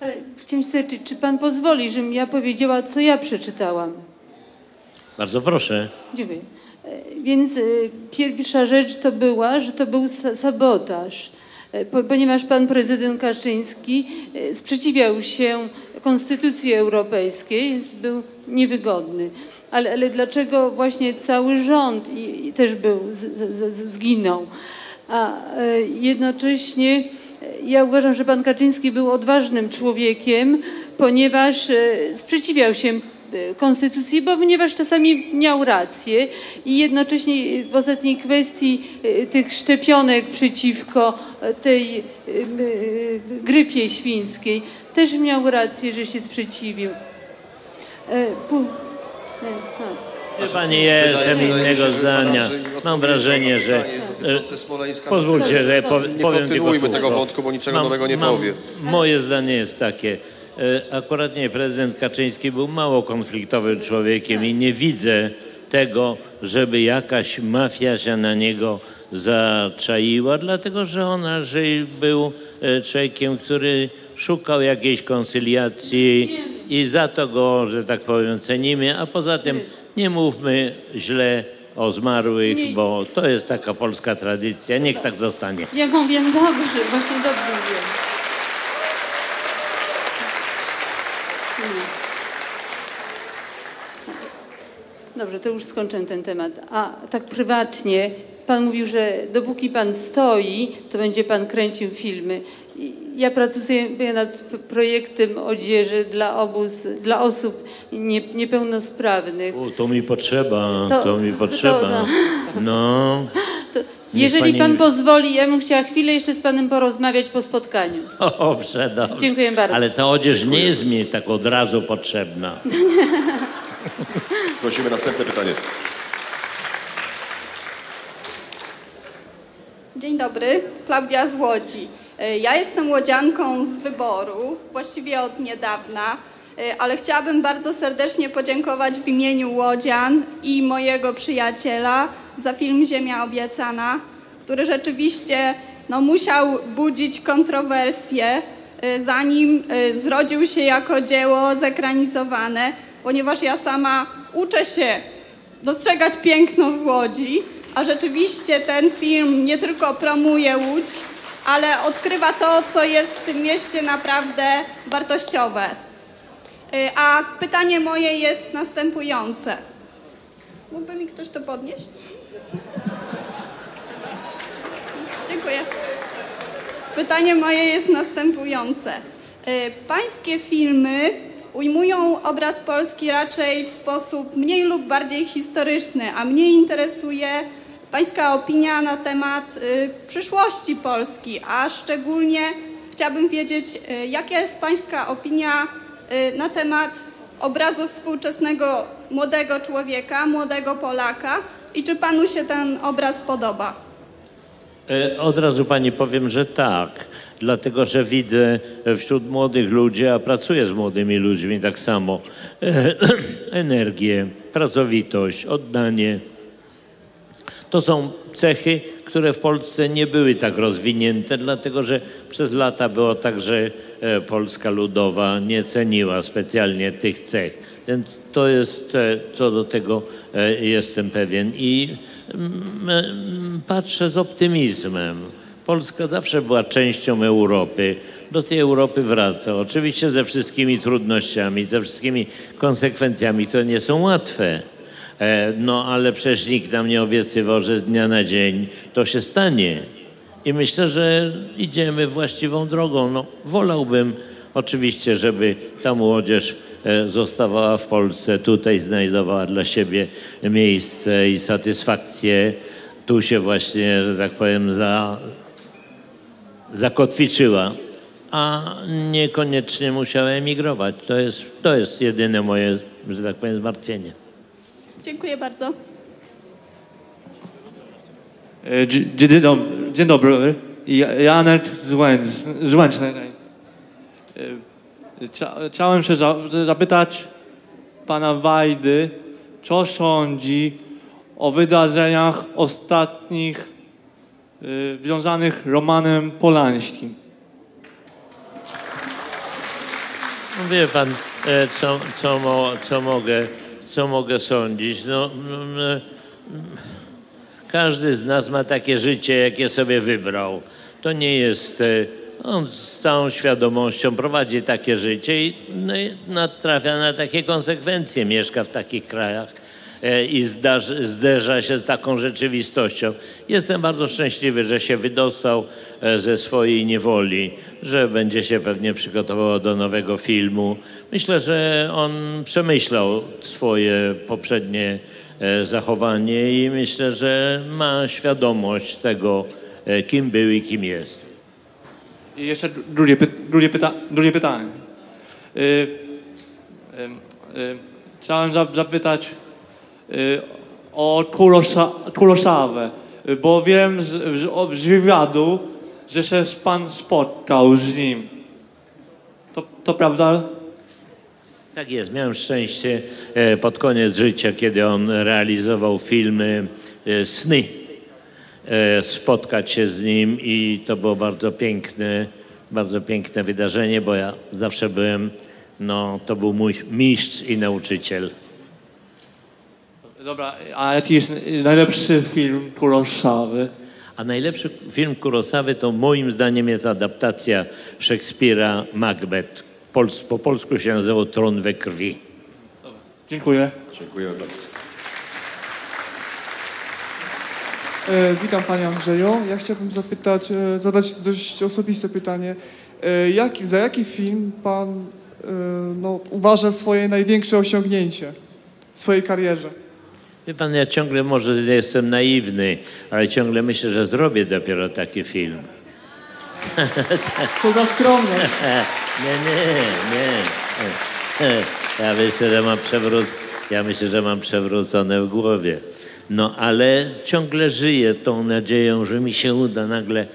Speaker 17: Ale chciałam się zapytać, czy, czy Pan pozwoli, żebym ja powiedziała, co ja przeczytałam?
Speaker 2: Bardzo proszę.
Speaker 17: Dziękuję. E, Więc e, pierwsza rzecz to była, że to był sa- sabotaż, po- ponieważ pan prezydent Kaczyński sprzeciwiał się Konstytucji Europejskiej, więc był niewygodny. Ale, ale dlaczego właśnie cały rząd i, i też był, z, z, zginął? A e, jednocześnie e, ja uważam, że pan Kaczyński był odważnym człowiekiem, ponieważ e, sprzeciwiał się konstytucji, bo ponieważ czasami miał rację i jednocześnie w ostatniej kwestii tych szczepionek przeciwko tej grypie świńskiej też miał rację, że się sprzeciwił. E, pu- e.
Speaker 2: Wie pani, ja jestem innego zdania. Mam wrażenie, że... e. Pozwólcie, że
Speaker 3: Nie
Speaker 2: pow- powiem tylko
Speaker 3: kontynuujmy tego wątku, bo niczego
Speaker 2: Mam-
Speaker 3: nowego nie
Speaker 2: mam-
Speaker 3: powie.
Speaker 2: Moje zdanie jest takie. e, Akurat nie, prezydent Kaczyński był mało konfliktowym człowiekiem i nie widzę tego, żeby jakaś mafia się na niego zaczaiła, dlatego że on raczej był e, człowiekiem, który szukał jakiejś konsyliacji i za to go, że tak powiem, cenimy, a poza tym nie mówmy źle o zmarłych,
Speaker 17: Nie.
Speaker 2: bo to jest taka polska tradycja, niech tak zostanie.
Speaker 17: Ja mówię dobrze, właśnie dobrze wiem. Dobrze, to już skończę ten temat. A tak prywatnie, pan mówił, że dopóki pan stoi, to będzie pan kręcił filmy. Ja pracuję nad projektem odzieży dla obóz, dla osób nie, niepełnosprawnych.
Speaker 2: U, to mi potrzeba,
Speaker 17: To-
Speaker 2: to, mi
Speaker 17: to-
Speaker 2: potrzeba.
Speaker 17: no.
Speaker 2: No.
Speaker 17: To, jeżeli
Speaker 2: pani-
Speaker 17: pan pozwoli, ja bym chciała chwilę jeszcze z panem porozmawiać po spotkaniu.
Speaker 2: Dobrze, dobrze.
Speaker 17: Dziękuję bardzo.
Speaker 2: Ale ta odzież nie jest mi tak od razu potrzebna.
Speaker 3: Prosimy następne pytanie.
Speaker 18: Dzień dobry, Klaudia z Łodzi. E, Ja jestem łodzianką z wyboru, właściwie od niedawna, e, ale chciałabym bardzo serdecznie podziękować w imieniu Łodzian i mojego przyjaciela za film Ziemia Obiecana, który rzeczywiście no, musiał budzić kontrowersje, e, zanim zrodził się jako dzieło zekranizowane, ponieważ ja sama uczę się dostrzegać piękno w Łodzi, a rzeczywiście ten film nie tylko promuje Łódź, ale odkrywa to, co jest w tym mieście naprawdę wartościowe. Y, A pytanie moje jest następujące. Mógłby mi ktoś to podnieść? Dziękuję. Pytanie moje jest następujące. Y, Pańskie filmy ujmują obraz Polski raczej w sposób mniej lub bardziej historyczny, a mnie interesuje Pańska opinia na temat y, przyszłości Polski, a szczególnie chciałabym wiedzieć, y, jaka jest Pańska opinia y, na temat obrazu współczesnego młodego człowieka, młodego Polaka i czy Panu się ten obraz podoba?
Speaker 2: E, Od razu pani powiem, że tak. Dlatego, że widzę wśród młodych ludzi, a pracuję z młodymi ludźmi tak samo, e, energię, pracowitość, oddanie. To są cechy, które w Polsce nie były tak rozwinięte, dlatego że przez lata było tak, że e, Polska Ludowa nie ceniła specjalnie tych cech. Więc to jest, e, co do tego e, jestem pewien. I mm, mm, patrzę z optymizmem. Polska zawsze była częścią Europy. Do tej Europy wraca. Oczywiście ze wszystkimi trudnościami, ze wszystkimi konsekwencjami, które nie są łatwe. E, No ale przecież nikt nam nie obiecywał, że z dnia na dzień to się stanie. I myślę, że idziemy właściwą drogą. No, wolałbym oczywiście, żeby ta młodzież e, zostawała w Polsce, tutaj znajdowała dla siebie miejsce i satysfakcję. Tu się właśnie, że tak powiem, za, zakotwiczyła, a niekoniecznie musiała emigrować. To jest, to jest jedyne moje, że tak powiem, zmartwienie.
Speaker 18: Dziękuję bardzo.
Speaker 19: E, Dzie- Dzień dobry, dzień dobry. Ja- Janek Złęczny. E, chcia- Chciałem się za- zapytać pana Wajdy, co sądzi o wydarzeniach ostatnich e, związanych Romanem Polańskim.
Speaker 2: Wie pan, co, co, co, mogę, co mogę sądzić? No, każdy z nas ma takie życie, jakie sobie wybrał. To nie jest, e, On z całą świadomością prowadzi takie życie i, no, i natrafia na takie konsekwencje. Mieszka w takich krajach e, i zdarzy, zderza się z taką rzeczywistością. Jestem bardzo szczęśliwy, że się wydostał e, ze swojej niewoli, że będzie się pewnie przygotował do nowego filmu. Myślę, że on przemyślał swoje poprzednie e, zachowanie i myślę, że ma świadomość tego, e, kim był i kim jest.
Speaker 19: I jeszcze drugie, py, drugie, pyta, drugie pytanie. Y, y, chciałem za- zapytać y, o Kurosza, Kurosawę, bo wiem z, z, z wywiadu, że się pan spotkał z nim. To, to prawda?
Speaker 2: Tak jest, miałem szczęście e, pod koniec życia, kiedy on realizował filmy e, Sny, e, spotkać się z nim i to było bardzo piękne, bardzo piękne wydarzenie, bo ja zawsze byłem, no to był mój mistrz i nauczyciel.
Speaker 19: Dobra, a jaki jest najlepszy film Kurosawy?
Speaker 2: A najlepszy film Kurosawy to moim zdaniem jest adaptacja Szekspira Macbeth. Pols po polsku się nazywał Tron we krwi.
Speaker 19: Dziękuję.
Speaker 3: Dziękuję bardzo.
Speaker 20: E, witam Panie Andrzeju. Ja chciałbym zapytać, e, zadać dość osobiste pytanie. E, jak, za jaki film Pan e, no, uważa swoje największe osiągnięcie w swojej karierze?
Speaker 2: Wie pan, ja ciągle może jestem naiwny, ale ciągle myślę, że zrobię dopiero taki film.
Speaker 20: Co za skromność.
Speaker 2: nie, nie, nie. Ja myślę, że mam przewrót, ja myślę, że mam przewrócone w głowie. No ale ciągle żyję tą nadzieją, że mi się uda nagle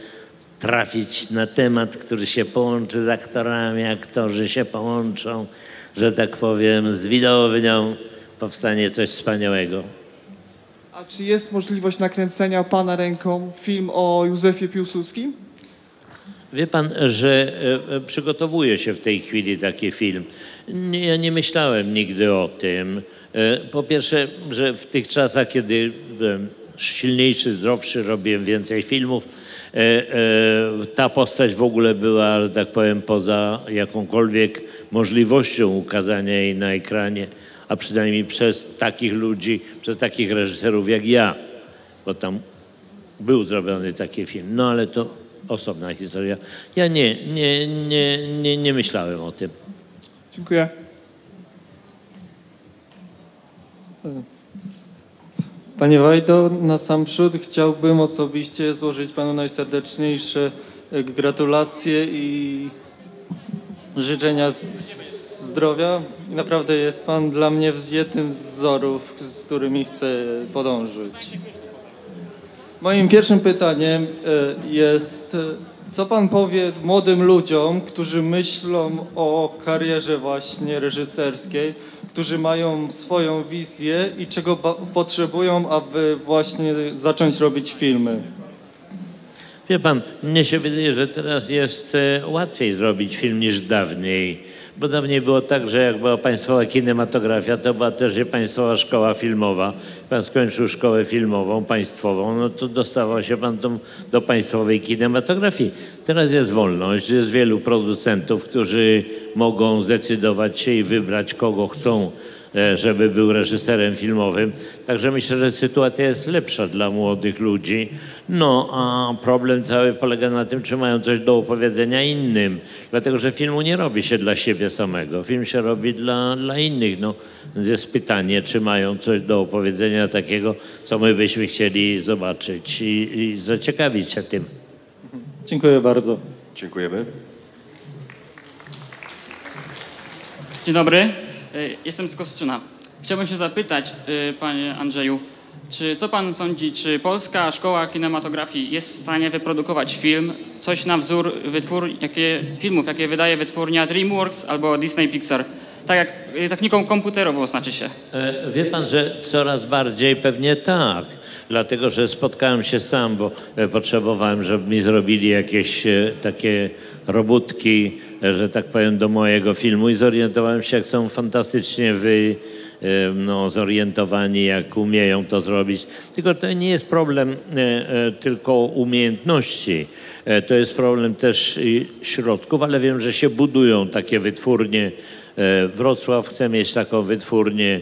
Speaker 2: trafić na temat, który się połączy z aktorami, aktorzy się połączą, że tak powiem, z widownią powstanie coś wspaniałego.
Speaker 20: A czy jest możliwość nakręcenia Pana ręką film o Józefie Piłsudskim?
Speaker 2: Wie pan, że e, e, przygotowuje się w tej chwili taki film. Ja nie myślałem nigdy o tym. E, Po pierwsze, że w tych czasach, kiedy byłem silniejszy, zdrowszy, robiłem więcej filmów, ta postać w ogóle była, że tak powiem, poza jakąkolwiek możliwością ukazania jej na ekranie, a przynajmniej przez takich ludzi, przez takich reżyserów jak ja, bo tam był zrobiony taki film. No ale to osobna historia. Ja nie, nie, nie, nie, nie myślałem o tym.
Speaker 20: Dziękuję.
Speaker 21: Panie Wajdo, na sam przód chciałbym osobiście złożyć Panu najserdeczniejsze e, gratulacje i życzenia z- z- zdrowia. I Naprawdę jest Pan dla mnie jednym z wzorów, z którymi chcę podążyć. Moim pierwszym pytaniem e, jest, e, co Pan powie młodym ludziom, którzy myślą o karierze właśnie reżyserskiej, którzy mają swoją wizję i czego potrzebują, aby właśnie zacząć robić filmy?
Speaker 2: Wie pan, mnie się wydaje, że teraz jest e, łatwiej zrobić film niż dawniej. Bo dawniej było tak, że jak była państwowa kinematografia, to była też państwowa szkoła filmowa. Pan skończył szkołę filmową, państwową, no to dostawał się pan do, do państwowej kinematografii. Teraz jest wolność, jest wielu producentów, którzy mogą zdecydować się i wybrać, kogo chcą żeby był reżyserem filmowym. Także myślę, że sytuacja jest lepsza dla młodych ludzi. No, a problem cały polega na tym, czy mają coś do opowiedzenia innym. Dlatego, że filmu nie robi się dla siebie samego. Film się robi dla, dla innych. No, więc jest pytanie, czy mają coś do opowiedzenia takiego, co my byśmy chcieli zobaczyć i, i zaciekawić się tym.
Speaker 21: Dziękuję bardzo.
Speaker 3: Dziękujemy.
Speaker 22: Dzień dobry, jestem z Kostrzyna. Chciałbym się zapytać, y, panie Andrzeju, czy co pan sądzi, czy polska szkoła kinematografii jest w stanie wyprodukować film, coś na wzór wytwór, jakie, filmów, jakie wydaje wytwórnia DreamWorks albo Disney Pixar? Tak jak y, techniką komputerową znaczy się.
Speaker 2: E, Wie pan, że coraz bardziej pewnie tak. Dlatego, że spotkałem się sam, bo e, potrzebowałem, żeby mi zrobili jakieś e, takie robótki, e, że tak powiem, do mojego filmu i zorientowałem się, jak są fantastycznie wy, e, no, zorientowani, jak umieją to zrobić. Tylko to nie jest problem e, e, tylko umiejętności. To jest problem też środków, ale wiem, że się budują takie wytwórnie. Wrocław chce mieć taką wytwórnię,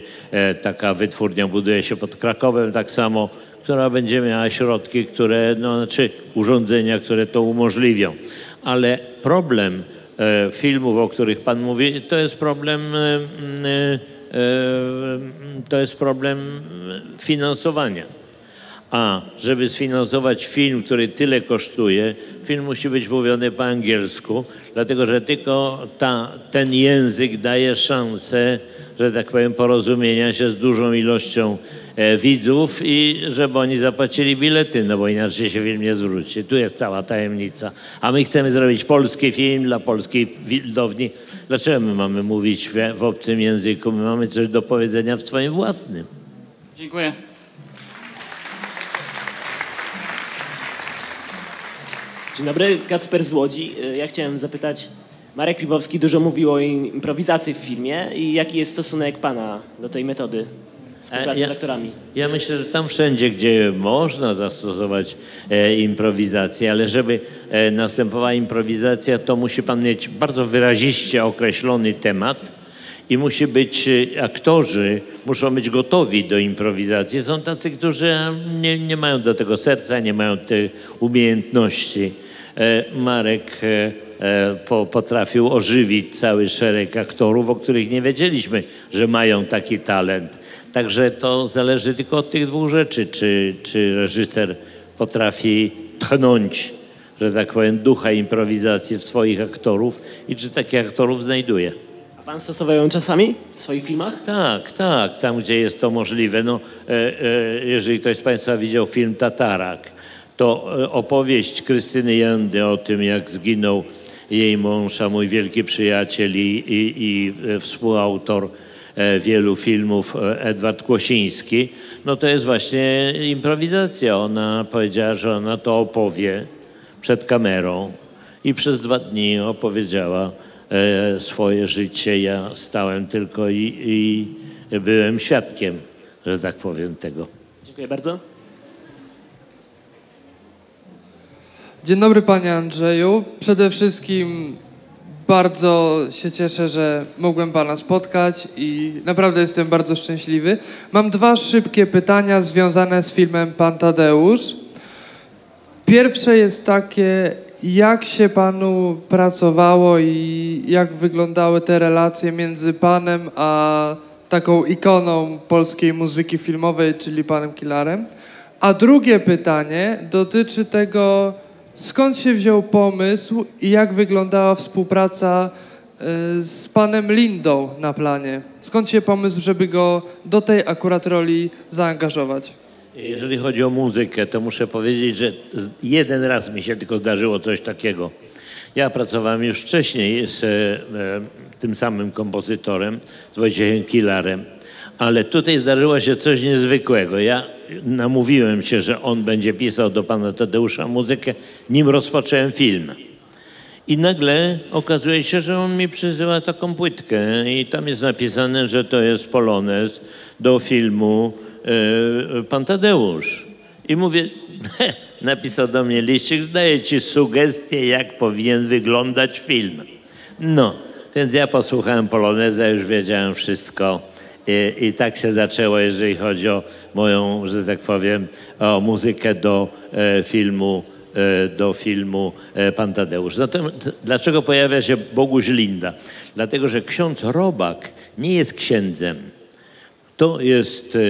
Speaker 2: taka wytwórnia buduje się pod Krakowem tak samo, która będzie miała środki, które, no, znaczy urządzenia, które to umożliwią. Ale problem filmów, o których Pan mówi, to jest problem, e, e, e, to jest problem finansowania. A żeby sfinansować film, który tyle kosztuje, film musi być mówiony po angielsku, dlatego że tylko ta, ten język daje szansę, że tak powiem, porozumienia się z dużą ilością e, widzów i żeby oni zapłacili bilety, no bo inaczej się film nie zwróci. Tu jest cała tajemnica. A my chcemy zrobić polski film dla polskiej widowni. Dlaczego my mamy mówić w, w obcym języku? My mamy coś do powiedzenia w swoim własnym.
Speaker 22: Dziękuję.
Speaker 23: Dzień dobry, Kacper z Łodzi. Y, Ja chciałem zapytać, Marek Ribowski dużo mówił o im- improwizacji w filmie i jaki jest stosunek pana do tej metody współpracy
Speaker 2: E, ja-
Speaker 23: z aktorami?
Speaker 2: Ja myślę, że tam wszędzie, gdzie można zastosować e, improwizację, ale żeby e, następowała improwizacja, to musi pan mieć bardzo wyraziście określony temat i musi być, e, aktorzy muszą być gotowi do improwizacji. Są tacy, którzy e, nie, nie mają do tego serca, nie mają tych umiejętności. E, Marek po, potrafił ożywić cały szereg aktorów, o których nie wiedzieliśmy, że mają taki talent. Także to zależy tylko od tych dwóch rzeczy, czy, czy reżyser potrafi tchnąć, że tak powiem, ducha improwizacji w swoich aktorów i czy takich aktorów znajduje.
Speaker 23: A pan stosował ją czasami w swoich filmach?
Speaker 2: Tak, tak, tam gdzie jest to możliwe. No, e, e, jeżeli ktoś z Państwa widział film Tatarak, to e, opowieść Krystyny Jandy o tym, jak zginął jej mąż, a mój wielki przyjaciel i, i, i e, współautor e, wielu filmów e, Edward Kłosiński, no to jest właśnie improwizacja. Ona powiedziała, że ona to opowie przed kamerą i przez dwa dni opowiedziała swoje życie. Ja stałem tylko i, i byłem świadkiem, że tak powiem, tego.
Speaker 23: Dziękuję bardzo.
Speaker 24: Dzień dobry panie Andrzeju. Przede wszystkim bardzo się cieszę, że mogłem pana spotkać i naprawdę jestem bardzo szczęśliwy. Mam dwa szybkie pytania związane z filmem Pan Tadeusz. Pierwsze jest takie, jak się panu pracowało i jak wyglądały te relacje między panem a taką ikoną polskiej muzyki filmowej, czyli panem Kilarem? A drugie pytanie dotyczy tego, skąd się wziął pomysł i jak wyglądała współpraca y, z panem Lindą na planie? Skąd się pomysł, żeby go do tej akurat roli zaangażować?
Speaker 2: Jeżeli chodzi o muzykę, to muszę powiedzieć, że jeden raz mi się tylko zdarzyło coś takiego. Ja pracowałem już wcześniej z e, e, tym samym kompozytorem, z Wojciechem Kilarem, ale tutaj zdarzyło się coś niezwykłego. Ja namówiłem się, że on będzie pisał do pana Tadeusza muzykę, nim rozpocząłem film. I nagle okazuje się, że on mi przysyła taką płytkę i tam jest napisane, że to jest polonez do filmu e, Pan Tadeusz. I mówię, napisał do mnie liścik, daje ci sugestie, jak powinien wyglądać film. No, więc ja posłuchałem poloneza, już wiedziałem wszystko. I, I tak się zaczęło, jeżeli chodzi o moją, że tak powiem, o muzykę do e, filmu e, do filmu e, Pan Tadeusz. Zatem dlaczego pojawia się Boguś Linda? Dlatego, że ksiądz Robak nie jest księdzem. To jest e, e,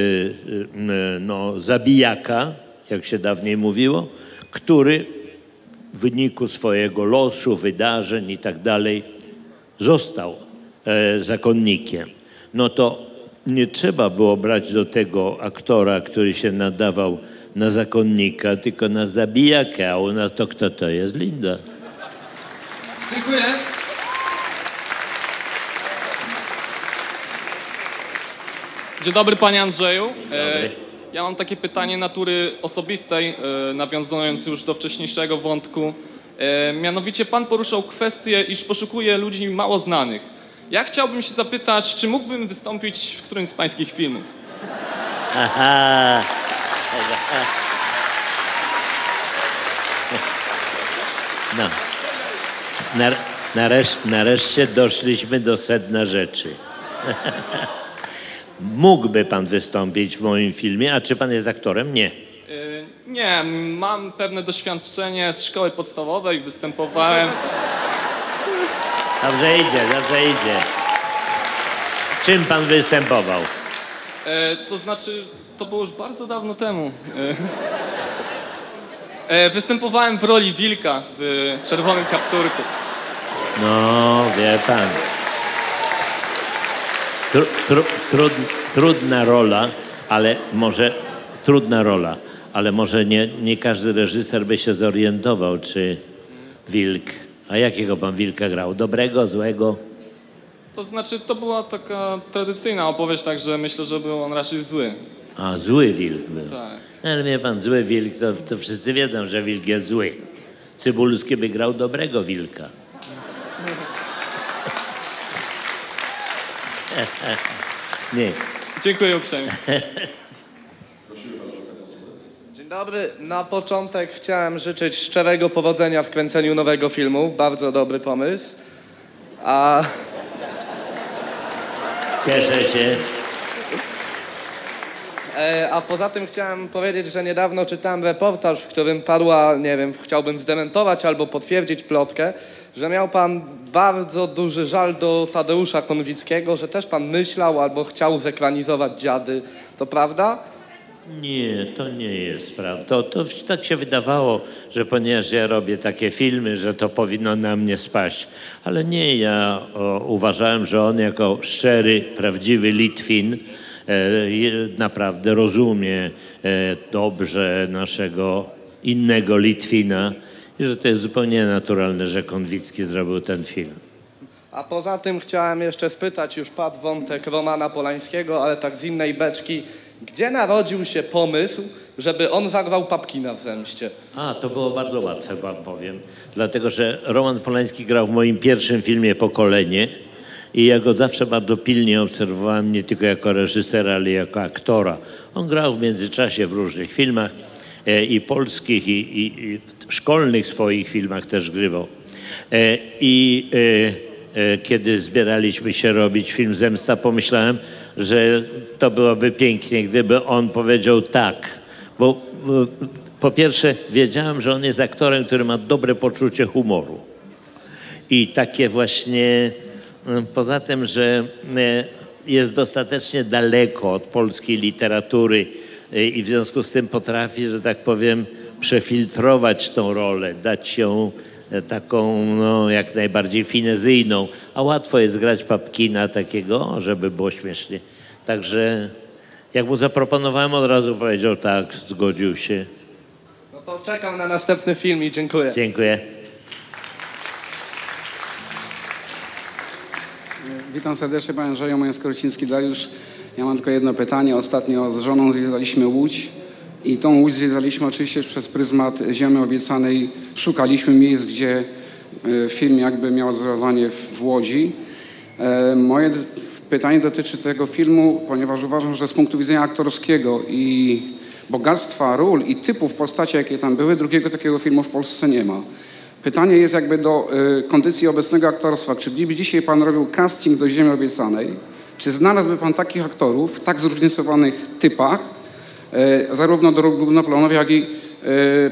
Speaker 2: no, zabijaka, jak się dawniej mówiło, który w wyniku swojego losu, wydarzeń i tak dalej został e, zakonnikiem. No to nie trzeba było brać do tego aktora, który się nadawał na zakonnika, tylko na zabijakę, a u nas to kto to jest? Linda.
Speaker 24: Dziękuję.
Speaker 25: Dzień dobry panie Andrzeju. E, Ja mam takie pytanie natury osobistej, e, nawiązując już do wcześniejszego wątku. E, mianowicie pan poruszał kwestię, iż poszukuje ludzi mało znanych. Ja chciałbym się zapytać, czy mógłbym wystąpić w którymś z pańskich filmów?
Speaker 2: Aha. No. Nar naresz nareszcie doszliśmy do sedna rzeczy. Mógłby pan wystąpić w moim filmie, a czy pan jest aktorem? Nie.
Speaker 25: E, nie, mam pewne doświadczenie z szkoły podstawowej, występowałem...
Speaker 2: Dobrze idzie, dobrze idzie. Czym pan występował?
Speaker 25: E, to znaczy, to było już bardzo dawno temu. E, e, występowałem w roli wilka w czerwonym kapturku.
Speaker 2: No, wie pan. Tru, tru, trud, trudna rola, ale może trudna rola, ale może nie, nie każdy reżyser by się zorientował, czy wilk. A jakiego pan wilka grał? Dobrego, złego?
Speaker 25: To znaczy, to była taka tradycyjna opowieść, także myślę, że był on raczej zły.
Speaker 2: A, zły wilk był.
Speaker 25: Tak.
Speaker 2: Ale wie pan, zły wilk, to, to wszyscy wiedzą, że wilk jest zły. Cybulski by grał dobrego wilka. Nie.
Speaker 25: Dziękuję uprzejmie.
Speaker 26: Dobry. Na początek chciałem życzyć szczerego powodzenia w kręceniu nowego filmu. Bardzo dobry pomysł. A
Speaker 2: Cieszę się.
Speaker 26: E, A poza tym chciałem powiedzieć, że niedawno czytałem reportaż, w którym padła, nie wiem, chciałbym zdementować albo potwierdzić plotkę, że miał pan bardzo duży żal do Tadeusza Konwickiego, że też pan myślał albo chciał zekranizować dziady. To prawda?
Speaker 2: Nie, to nie jest prawda. To, to tak się wydawało, że ponieważ ja robię takie filmy, że to powinno na mnie spaść. Ale nie, ja o, uważałem, że on jako szczery, prawdziwy Litwin e, naprawdę rozumie e, dobrze naszego innego Litwina i że to jest zupełnie naturalne, że Konwicki zrobił ten film.
Speaker 26: A poza tym chciałem jeszcze spytać, już padł wątek Romana Polańskiego, ale tak z innej beczki. Gdzie narodził się pomysł, żeby on zagrał Papkina w Zemście?
Speaker 2: A, to było bardzo łatwe, wam powiem. Dlatego, że Roman Polański grał w moim pierwszym filmie Pokolenie i ja go zawsze bardzo pilnie obserwowałem, nie tylko jako reżysera, ale jako aktora. On grał w międzyczasie w różnych filmach e, i polskich, i, i, i szkolnych swoich filmach też grywał. E, I e, e, kiedy zbieraliśmy się robić film Zemsta, pomyślałem, że to byłoby pięknie, gdyby on powiedział tak. Bo po pierwsze wiedziałem, że on jest aktorem, który ma dobre poczucie humoru. I takie właśnie, e, poza tym, że e, jest dostatecznie daleko od polskiej literatury e, i w związku z tym potrafi, że tak powiem, przefiltrować tą rolę, dać ją taką no, jak najbardziej finezyjną, a łatwo jest grać papkina takiego, żeby było śmiesznie. Także jak mu zaproponowałem, od razu powiedział tak, zgodził się.
Speaker 26: No to czekam na następny film i dziękuję.
Speaker 2: Dziękuję.
Speaker 27: Witam serdecznie Panie Andrzeju, moje Skorociński Dariusz. Ja mam tylko jedno pytanie. Ostatnio z żoną zwiedzaliśmy Łódź i tą Łódź zwiedzaliśmy oczywiście przez pryzmat Ziemi Obiecanej. Szukaliśmy miejsc, gdzie e, film jakby miał wzorowanie w Łodzi. E, Moje pytanie dotyczy tego filmu, ponieważ uważam, że z punktu widzenia aktorskiego i bogactwa ról i typów postaci, jakie tam były, drugiego takiego filmu w Polsce nie ma. Pytanie jest jakby do y, kondycji obecnego aktorstwa. Czy gdyby dzisiaj pan robił casting do Ziemi Obiecanej, czy znalazłby pan takich aktorów w tak zróżnicowanych typach, zarówno do ról głównoplanowych, jak i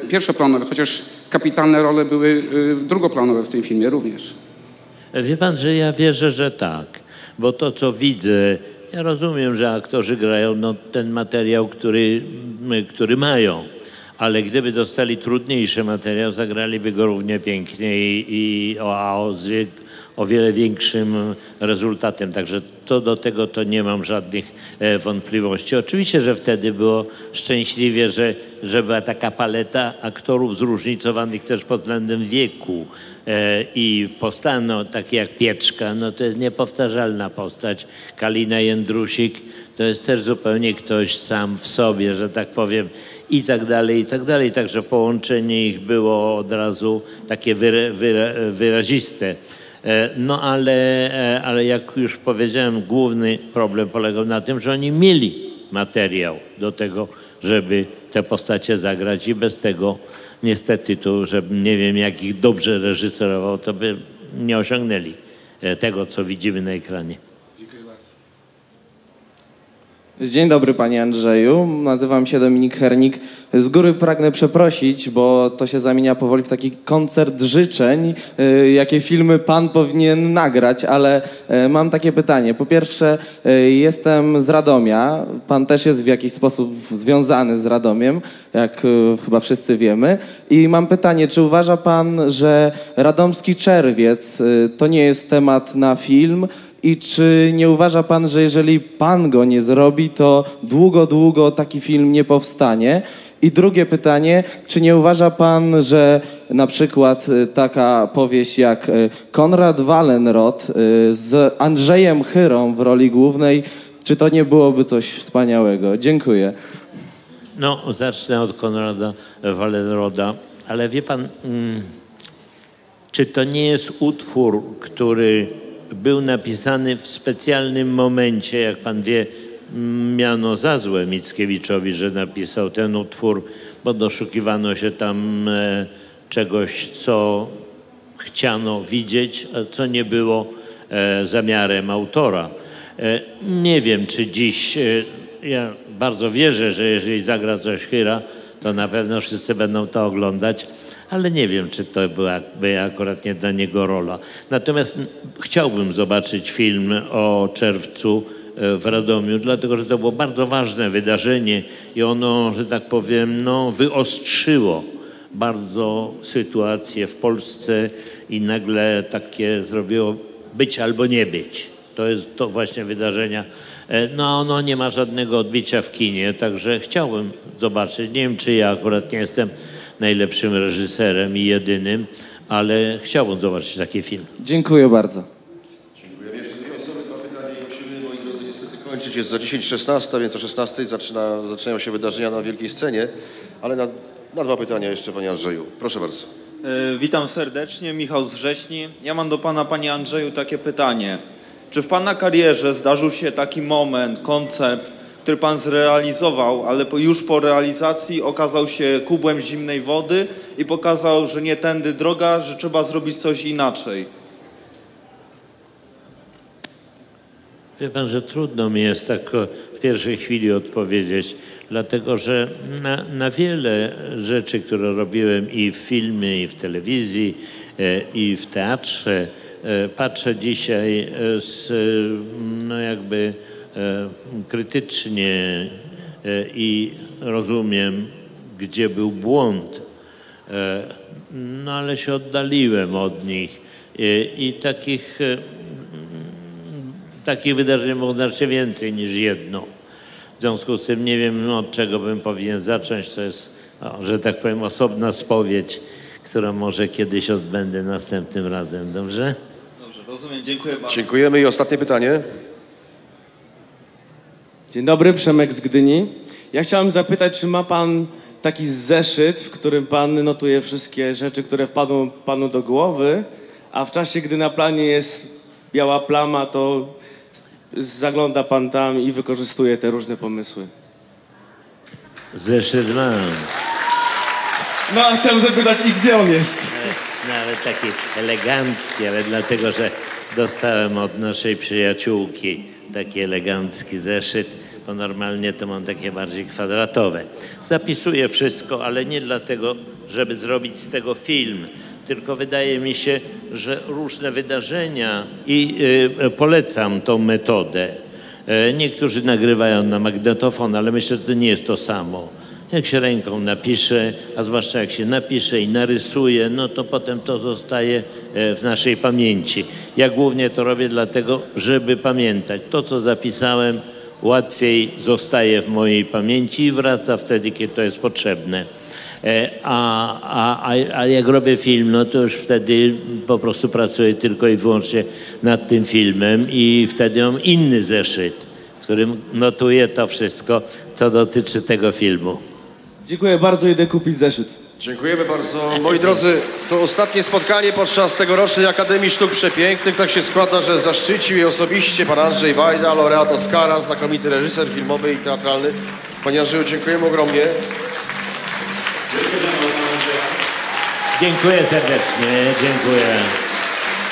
Speaker 27: y, pierwszoplanowych, chociaż kapitalne role były y, drugoplanowe w tym filmie również.
Speaker 2: Wie pan, że ja wierzę, że tak, bo to, co widzę, ja rozumiem, że aktorzy grają no, ten materiał, który, który mają, ale gdyby dostali trudniejszy materiał, zagraliby go równie pięknie i, i o, o, o wiele większym rezultatem. Także to do tego to nie mam żadnych e, wątpliwości. Oczywiście, że wtedy było szczęśliwie, że, że była taka paleta aktorów zróżnicowanych też pod względem wieku e, i postaci, no, takie jak Pieczka, no to jest niepowtarzalna postać. Kalina Jędrusik to jest też zupełnie ktoś sam w sobie, że tak powiem. i tak dalej, i tak dalej. Także połączenie ich było od razu takie wyra, wyra, wyraziste. E, No ale, e, ale jak już powiedziałem, główny problem polegał na tym, że oni mieli materiał do tego, żeby te postacie zagrać i bez tego niestety tu, żebym nie wiem jak ich dobrze reżyserował, to by nie osiągnęli e, tego, co widzimy na ekranie.
Speaker 28: Dzień dobry panie Andrzeju, nazywam się Dominik Hernik. Z góry pragnę przeprosić, bo to się zamienia powoli w taki koncert życzeń, y, jakie filmy pan powinien nagrać, ale y, mam takie pytanie. Po pierwsze, y, jestem z Radomia, pan też jest w jakiś sposób związany z Radomiem, jak chyba wszyscy wiemy. I mam pytanie, czy uważa pan, że radomski czerwiec to nie jest temat na film, i czy nie uważa pan, że jeżeli pan go nie zrobi, to długo, długo taki film nie powstanie? I drugie pytanie, czy nie uważa pan, że na przykład y, taka powieść jak y, Konrad Wallenrod y, z Andrzejem Chyrą w roli głównej, czy to nie byłoby coś wspaniałego? Dziękuję.
Speaker 2: No, zacznę od Konrada Wallenroda, ale wie pan, mm, czy to nie jest utwór, który był napisany w specjalnym momencie, jak pan wie, miano za złe Mickiewiczowi, że napisał ten utwór, bo doszukiwano się tam e, czegoś, co chciano widzieć, a co nie było e, zamiarem autora. E, nie wiem, czy dziś, e, ja bardzo wierzę, że jeżeli zagra coś Chyra, to na pewno wszyscy będą to oglądać, ale nie wiem, czy to byłaby akurat nie dla niego rola. Natomiast chciałbym zobaczyć film o czerwcu e, w Radomiu, dlatego że to było bardzo ważne wydarzenie i ono, że tak powiem, no, wyostrzyło bardzo sytuację w Polsce i nagle takie zrobiło być albo nie być. To jest to właśnie wydarzenia. E, No ono nie ma żadnego odbicia w kinie, także chciałbym zobaczyć. Nie wiem, czy ja akurat nie jestem najlepszym reżyserem i jedynym, ale chciałbym zobaczyć taki film.
Speaker 28: Dziękuję bardzo.
Speaker 3: Dziękuję. Jeszcze dwie osoby, dwa pytania i musimy, moi drodzy, niestety kończyć. Jest za 10.16, więc o 16.00 zaczyna, zaczynają się wydarzenia na wielkiej scenie, ale na, na dwa pytania jeszcze, panie Andrzeju. Proszę bardzo.
Speaker 29: E, Witam serdecznie, Michał z Wrześni. Ja mam do pana, panie Andrzeju, takie pytanie. Czy w pana karierze zdarzył się taki moment, koncept, który pan zrealizował, ale już po realizacji okazał się kubłem zimnej wody i pokazał, że nie tędy droga, że trzeba zrobić coś inaczej?
Speaker 2: Wie pan, że trudno mi jest tak w pierwszej chwili odpowiedzieć, dlatego że na, na wiele rzeczy, które robiłem i w filmie, i w telewizji, e, i w teatrze, e, patrzę dzisiaj e, z, no jakby krytycznie e, i rozumiem, gdzie był błąd. E, No ale się oddaliłem od nich E, i takich e, takich wydarzeń było znacznie więcej niż jedno. W związku z tym nie wiem, no, od czego bym powinien zacząć. To jest, że tak powiem, osobna spowiedź, którą może kiedyś odbędę następnym razem. Dobrze?
Speaker 29: Dobrze, rozumiem, dziękuję bardzo.
Speaker 3: Dziękujemy i ostatnie pytanie.
Speaker 30: Dzień dobry, Przemek z Gdyni. Ja chciałem zapytać, czy ma pan taki zeszyt, w którym pan notuje wszystkie rzeczy, które wpadną panu do głowy, a w czasie, gdy na planie jest biała plama, to zagląda pan tam i wykorzystuje te różne pomysły.
Speaker 2: Zeszyt mam.
Speaker 30: No, a chciałem zapytać, i gdzie on jest?
Speaker 2: No ale taki elegancki, ale dlatego, że dostałem od naszej przyjaciółki taki elegancki zeszyt, bo normalnie to mam takie bardziej kwadratowe. Zapisuję wszystko, ale nie dlatego, żeby zrobić z tego film, tylko wydaje mi się, że różne wydarzenia i y, polecam tą metodę. E, Niektórzy nagrywają na magnetofon, ale myślę, że to nie jest to samo. Jak się ręką napisze, a zwłaszcza jak się napisze i narysuje, no to potem to zostaje e, w naszej pamięci. Ja głównie to robię dlatego, żeby pamiętać. To, co zapisałem, łatwiej zostaje w mojej pamięci i wraca wtedy, kiedy to jest potrzebne. E, A, a, a, jak robię film, no to już wtedy po prostu pracuję tylko i wyłącznie nad tym filmem i wtedy mam inny zeszyt, w którym notuję to wszystko, co dotyczy tego filmu.
Speaker 30: Dziękuję bardzo, idę kupić zeszyt.
Speaker 3: Dziękujemy bardzo. Moi drodzy, to ostatnie spotkanie podczas tegorocznej Akademii Sztuk Przepięknych. Tak się składa, że zaszczycił je osobiście pan Andrzej Wajda, laureat Oscara, znakomity reżyser filmowy i teatralny. Panie Andrzeju, dziękujemy ogromnie.
Speaker 2: Dziękuję serdecznie, dziękuję.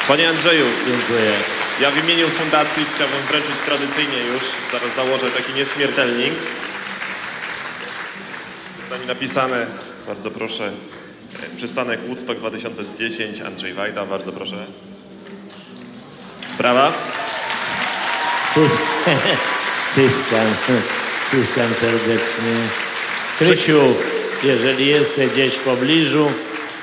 Speaker 31: Panie Andrzeju,
Speaker 2: dziękuję.
Speaker 31: Ja w imieniu fundacji chciałbym wręczyć tradycyjnie już, zaraz założę taki nieśmiertelnik. Z nami napisane, bardzo proszę, przystanek Woodstock 2010, Andrzej Wajda, bardzo proszę. Brawa.
Speaker 2: Cis- Ciskam, ciskam serdecznie. Krysiu, jeżeli jesteś gdzieś w pobliżu...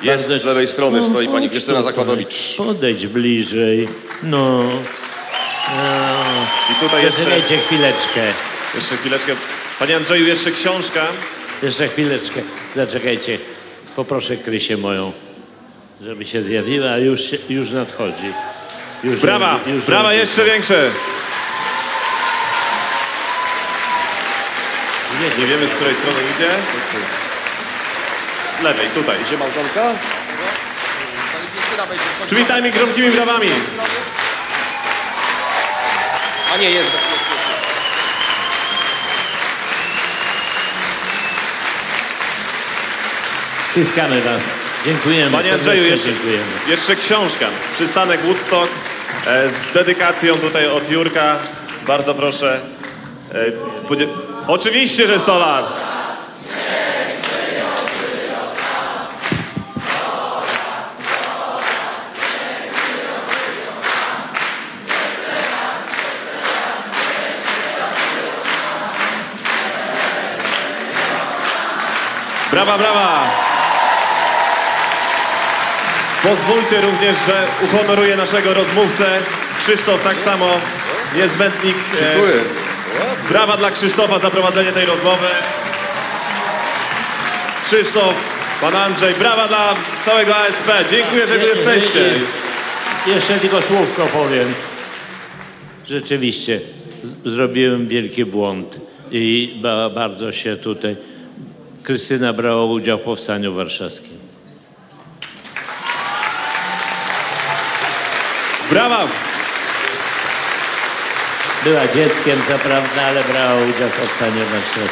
Speaker 3: Jest z lewej strony, stoi pani Krystyna Zakładowicz.
Speaker 2: Podejdź bliżej, no. no.
Speaker 31: I tutaj jeszcze-
Speaker 2: Poczekajcie chwileczkę.
Speaker 31: Jeszcze chwileczkę. Panie Andrzeju, jeszcze książka.
Speaker 2: Jeszcze chwileczkę, zaczekajcie. Poproszę Krysię moją, żeby się zjawiła, już, się- już nadchodzi. Już
Speaker 31: Brawa,
Speaker 2: już
Speaker 31: brawa jeszcze większe. Nie, nie wiemy z której strony idzie. Z lewej, tutaj.
Speaker 3: Gdzie małżonka?
Speaker 31: Przywitajmy gromkimi brawami.
Speaker 3: A nie, jest.
Speaker 2: Ściskamy was. Dziękujemy.
Speaker 31: Panie Andrzeju, jeszcze,
Speaker 2: dziękujemy.
Speaker 31: jeszcze książka. Przystanek Woodstock e, z dedykacją tutaj od Jurka. Bardzo proszę. E, podzie- Oczywiście, że 100 lat. Brawa, brawa! Pozwólcie również, że uhonoruję naszego rozmówcę. Krzysztof tak samo, niezbędnik. e,
Speaker 3: Dziękuję.
Speaker 31: Brawa dla Krzysztofa za prowadzenie tej rozmowy. Krzysztof, pan Andrzej, brawa dla całego ASP. Dziękuję, że tu
Speaker 2: Je-
Speaker 31: jesteście.
Speaker 2: je- Jeszcze tylko słówko powiem. Rzeczywiście zrobiłem wielki błąd i ba, bardzo się tutaj... Krystyna brała udział w Powstaniu Warszawskim.
Speaker 31: Brawa!
Speaker 2: Była dzieckiem, to prawda, ale brała udział w Powstaniu Warszawskim.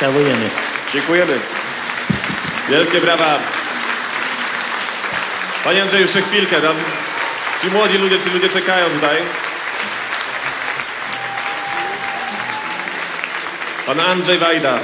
Speaker 2: Całujemy.
Speaker 3: Dziękujemy.
Speaker 31: Wielkie brawa. Panie Andrzeju, jeszcze chwilkę. Tam ci młodzi ludzie, ci ludzie czekają tutaj. Pan Andrzej Wajda.